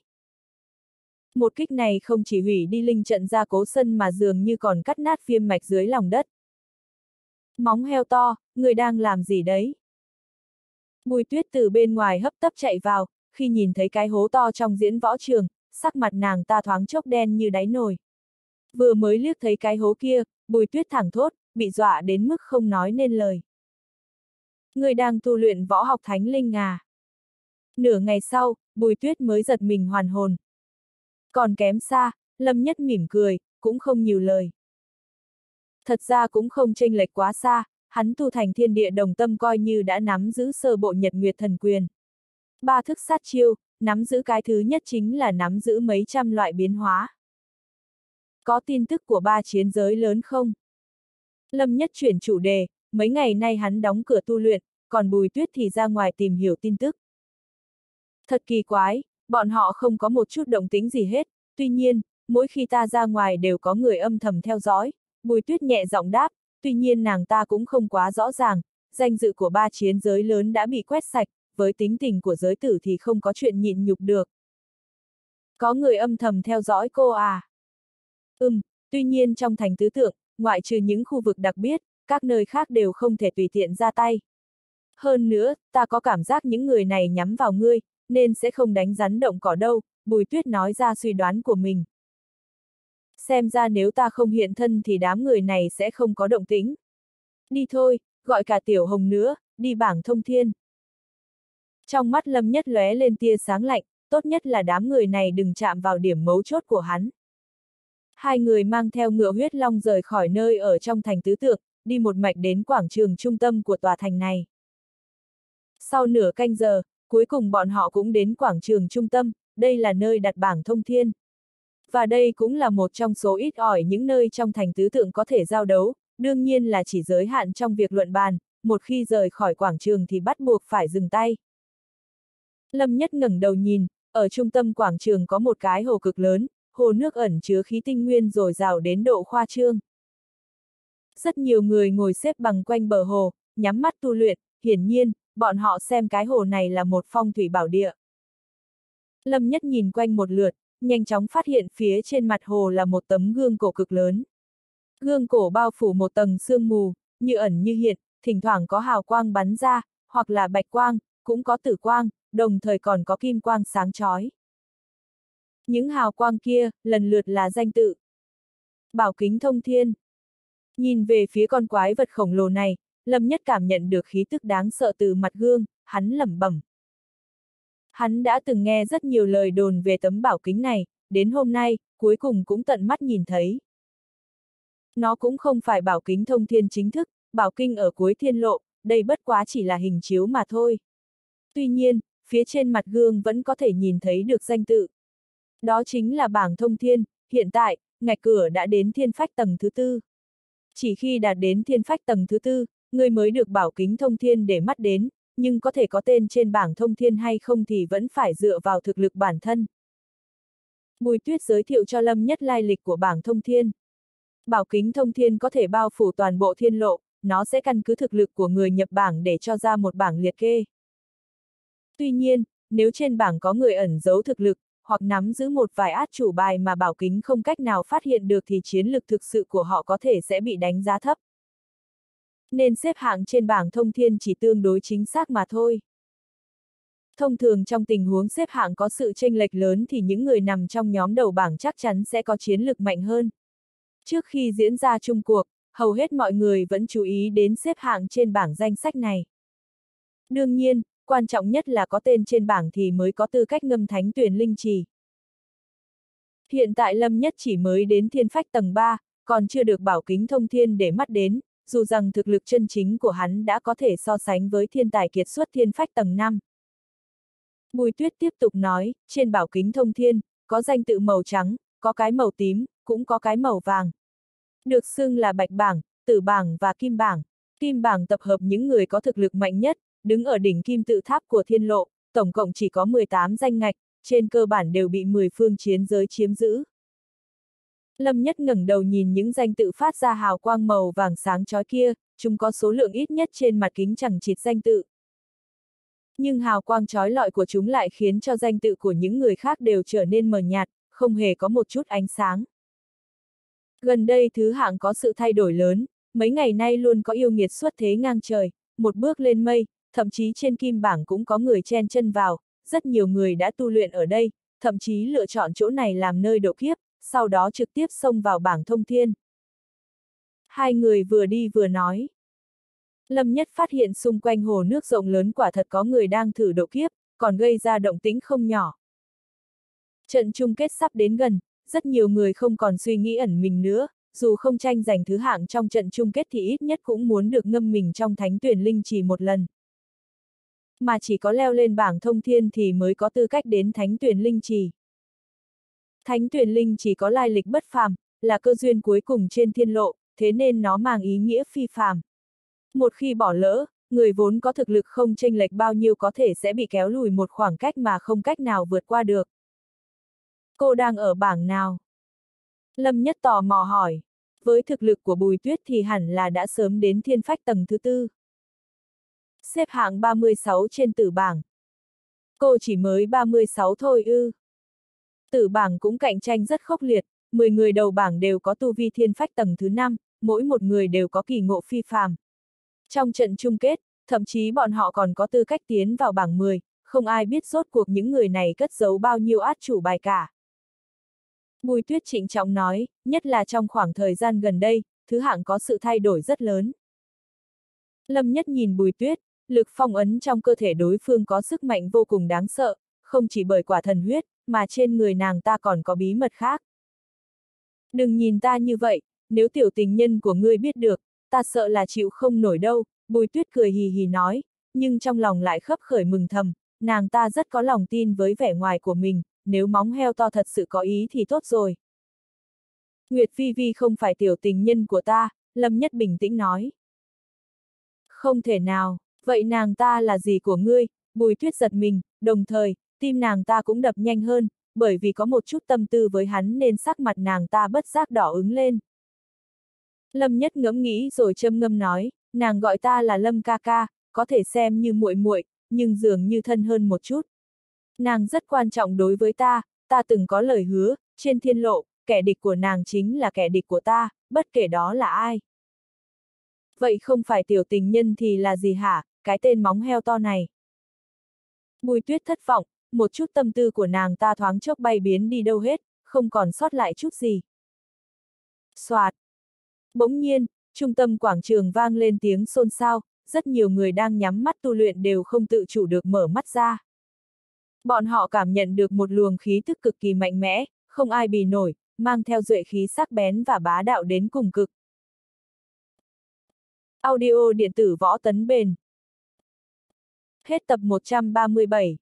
Một kích này không chỉ hủy đi linh trận ra cố sân mà dường như còn cắt nát viêm mạch dưới lòng đất. Móng heo to, người đang làm gì đấy? Bùi tuyết từ bên ngoài hấp tấp chạy vào, khi nhìn thấy cái hố to trong diễn võ trường, sắc mặt nàng ta thoáng chốc đen như đáy nồi. Vừa mới liếc thấy cái hố kia, bùi tuyết thẳng thốt, bị dọa đến mức không nói nên lời. Người đang tu luyện võ học thánh linh à? Nửa ngày sau, bùi tuyết mới giật mình hoàn hồn. Còn kém xa, lâm nhất mỉm cười, cũng không nhiều lời. Thật ra cũng không chênh lệch quá xa, hắn tu thành thiên địa đồng tâm coi như đã nắm giữ sơ bộ nhật nguyệt thần quyền. Ba thức sát chiêu, nắm giữ cái thứ nhất chính là nắm giữ mấy trăm loại biến hóa. Có tin tức của ba chiến giới lớn không? Lâm Nhất chuyển chủ đề, mấy ngày nay hắn đóng cửa tu luyện, còn Bùi Tuyết thì ra ngoài tìm hiểu tin tức. Thật kỳ quái, bọn họ không có một chút động tính gì hết, tuy nhiên, mỗi khi ta ra ngoài đều có người âm thầm theo dõi, Bùi Tuyết nhẹ giọng đáp, tuy nhiên nàng ta cũng không quá rõ ràng, danh dự của ba chiến giới lớn đã bị quét sạch, với tính tình của giới tử thì không có chuyện nhịn nhục được. Có người âm thầm theo dõi cô à? Ừm, tuy nhiên trong thành tứ tượng, ngoại trừ những khu vực đặc biệt, các nơi khác đều không thể tùy tiện ra tay. Hơn nữa, ta có cảm giác những người này nhắm vào ngươi, nên sẽ không đánh rắn động cỏ đâu, Bùi Tuyết nói ra suy đoán của mình. Xem ra nếu ta không hiện thân thì đám người này sẽ không có động tĩnh. Đi thôi, gọi cả tiểu hồng nữa, đi bảng thông thiên. Trong mắt lâm nhất lóe lên tia sáng lạnh, tốt nhất là đám người này đừng chạm vào điểm mấu chốt của hắn hai người mang theo ngựa huyết long rời khỏi nơi ở trong thành tứ tượng, đi một mạch đến quảng trường trung tâm của tòa thành này. Sau nửa canh giờ, cuối cùng bọn họ cũng đến quảng trường trung tâm, đây là nơi đặt bảng thông thiên. Và đây cũng là một trong số ít ỏi những nơi trong thành tứ tượng có thể giao đấu, đương nhiên là chỉ giới hạn trong việc luận bàn, một khi rời khỏi quảng trường thì bắt buộc phải dừng tay. Lâm Nhất ngẩng đầu nhìn, ở trung tâm quảng trường có một cái hồ cực lớn, hồ nước ẩn chứa khí tinh nguyên rồi rào đến độ khoa trương. Rất nhiều người ngồi xếp bằng quanh bờ hồ, nhắm mắt tu luyện, hiển nhiên, bọn họ xem cái hồ này là một phong thủy bảo địa. Lâm Nhất nhìn quanh một lượt, nhanh chóng phát hiện phía trên mặt hồ là một tấm gương cổ cực lớn. Gương cổ bao phủ một tầng sương mù, như ẩn như hiện, thỉnh thoảng có hào quang bắn ra, hoặc là bạch quang, cũng có tử quang, đồng thời còn có kim quang sáng chói. Những hào quang kia, lần lượt là danh tự. Bảo kính thông thiên. Nhìn về phía con quái vật khổng lồ này, Lâm Nhất cảm nhận được khí tức đáng sợ từ mặt gương, hắn lẩm bẩm. Hắn đã từng nghe rất nhiều lời đồn về tấm bảo kính này, đến hôm nay, cuối cùng cũng tận mắt nhìn thấy. Nó cũng không phải bảo kính thông thiên chính thức, bảo kinh ở cuối thiên lộ, đây bất quá chỉ là hình chiếu mà thôi. Tuy nhiên, phía trên mặt gương vẫn có thể nhìn thấy được danh tự. Đó chính là bảng thông thiên, hiện tại, ngạch cửa đã đến thiên phách tầng thứ tư. Chỉ khi đạt đến thiên phách tầng thứ tư, người mới được bảo kính thông thiên để mắt đến, nhưng có thể có tên trên bảng thông thiên hay không thì vẫn phải dựa vào thực lực bản thân. Bùi tuyết giới thiệu cho Lâm Nhất lai lịch của bảng thông thiên. Bảo kính thông thiên có thể bao phủ toàn bộ thiên lộ, nó sẽ căn cứ thực lực của người nhập bảng để cho ra một bảng liệt kê. Tuy nhiên, nếu trên bảng có người ẩn giấu thực lực, hoặc nắm giữ một vài át chủ bài mà bảo kính không cách nào phát hiện được thì chiến lực thực sự của họ có thể sẽ bị đánh giá thấp. Nên xếp hạng trên bảng thông thiên chỉ tương đối chính xác mà thôi. Thông thường trong tình huống xếp hạng có sự chênh lệch lớn thì những người nằm trong nhóm đầu bảng chắc chắn sẽ có chiến lực mạnh hơn. Trước khi diễn ra chung cuộc, hầu hết mọi người vẫn chú ý đến xếp hạng trên bảng danh sách này. Đương nhiên, quan trọng nhất là có tên trên bảng thì mới có tư cách ngâm thánh tuyển linh trì. Hiện tại Lâm Nhất chỉ mới đến thiên phách tầng 3, còn chưa được bảo kính thông thiên để mắt đến, dù rằng thực lực chân chính của hắn đã có thể so sánh với thiên tài kiệt xuất thiên phách tầng 5. Bùi tuyết tiếp tục nói, trên bảo kính thông thiên, có danh tự màu trắng, có cái màu tím, cũng có cái màu vàng. Được xưng là bạch bảng, tử bảng và kim bảng. Kim bảng tập hợp những người có thực lực mạnh nhất, đứng ở đỉnh kim tự tháp của thiên lộ, tổng cộng chỉ có 18 danh ngạch, trên cơ bản đều bị 10 phương chiến giới chiếm giữ. Lâm Nhất ngẩng đầu nhìn những danh tự phát ra hào quang màu vàng sáng chói kia, chúng có số lượng ít nhất trên mặt kính chẳng chịt danh tự. Nhưng hào quang chói lọi của chúng lại khiến cho danh tự của những người khác đều trở nên mờ nhạt, không hề có một chút ánh sáng. Gần đây thứ hạng có sự thay đổi lớn, mấy ngày nay luôn có yêu nghiệt xuất thế ngang trời, một bước lên mây, thậm chí trên kim bảng cũng có người chen chân vào, rất nhiều người đã tu luyện ở đây, thậm chí lựa chọn chỗ này làm nơi độ kiếp, sau đó trực tiếp xông vào bảng thông thiên. Hai người vừa đi vừa nói. Lâm Nhất phát hiện xung quanh hồ nước rộng lớn quả thật có người đang thử độ kiếp, còn gây ra động tĩnh không nhỏ. Trận chung kết sắp đến gần, rất nhiều người không còn suy nghĩ ẩn mình nữa, dù không tranh giành thứ hạng trong trận chung kết thì ít nhất cũng muốn được ngâm mình trong thánh tuyển linh chỉ một lần. Mà chỉ có leo lên bảng thông thiên thì mới có tư cách đến thánh tuyển linh trì. Thánh tuyển linh chỉ có lai lịch bất phàm, là cơ duyên cuối cùng trên thiên lộ, thế nên nó mang ý nghĩa phi phàm. Một khi bỏ lỡ, người vốn có thực lực không chênh lệch bao nhiêu có thể sẽ bị kéo lùi một khoảng cách mà không cách nào vượt qua được. Cô đang ở bảng nào? Lâm Nhất tò mò hỏi. Với thực lực của Bùi Tuyết thì hẳn là đã sớm đến thiên phách tầng thứ tư. Xếp hạng 36 trên tử bảng. Cô chỉ mới 36 thôi ư. Tử bảng cũng cạnh tranh rất khốc liệt, 10 người đầu bảng đều có tu vi thiên phách tầng thứ 5, mỗi một người đều có kỳ ngộ phi phàm. Trong trận chung kết, thậm chí bọn họ còn có tư cách tiến vào bảng 10, không ai biết rốt cuộc những người này cất giấu bao nhiêu át chủ bài cả. Bùi tuyết trịnh trọng nói, nhất là trong khoảng thời gian gần đây, thứ hạng có sự thay đổi rất lớn. Lâm nhất nhìn bùi tuyết, lực phong ấn trong cơ thể đối phương có sức mạnh vô cùng đáng sợ, không chỉ bởi quả thần huyết, mà trên người nàng ta còn có bí mật khác. Đừng nhìn ta như vậy, nếu tiểu tình nhân của ngươi biết được, ta sợ là chịu không nổi đâu, bùi tuyết cười hì hì nói, nhưng trong lòng lại khấp khởi mừng thầm, nàng ta rất có lòng tin với vẻ ngoài của mình, nếu móng heo to thật sự có ý thì tốt rồi. Nguyệt Vi Vi không phải tiểu tình nhân của ta, Lâm Nhất bình tĩnh nói. Không thể nào, vậy nàng ta là gì của ngươi, bùi tuyết giật mình, đồng thời, tim nàng ta cũng đập nhanh hơn, bởi vì có một chút tâm tư với hắn nên sắc mặt nàng ta bất giác đỏ ứng lên. Lâm Nhất ngẫm nghĩ rồi châm ngâm nói, nàng gọi ta là Lâm ca ca, có thể xem như muội muội, nhưng dường như thân hơn một chút. Nàng rất quan trọng đối với ta, ta từng có lời hứa, trên thiên lộ, kẻ địch của nàng chính là kẻ địch của ta, bất kể đó là ai. Vậy không phải tiểu tình nhân thì là gì hả, cái tên móng heo to này. Bùi tuyết thất vọng, một chút tâm tư của nàng ta thoáng chốc bay biến đi đâu hết, không còn sót lại chút gì. Xoạt! Bỗng nhiên, trung tâm quảng trường vang lên tiếng xôn xao, rất nhiều người đang nhắm mắt tu luyện đều không tự chủ được mở mắt ra. Bọn họ cảm nhận được một luồng khí thức cực kỳ mạnh mẽ, không ai bì nổi, mang theo duệ khí sắc bén và bá đạo đến cùng cực. Audio điện tử võ tấn bền. Hết tập 137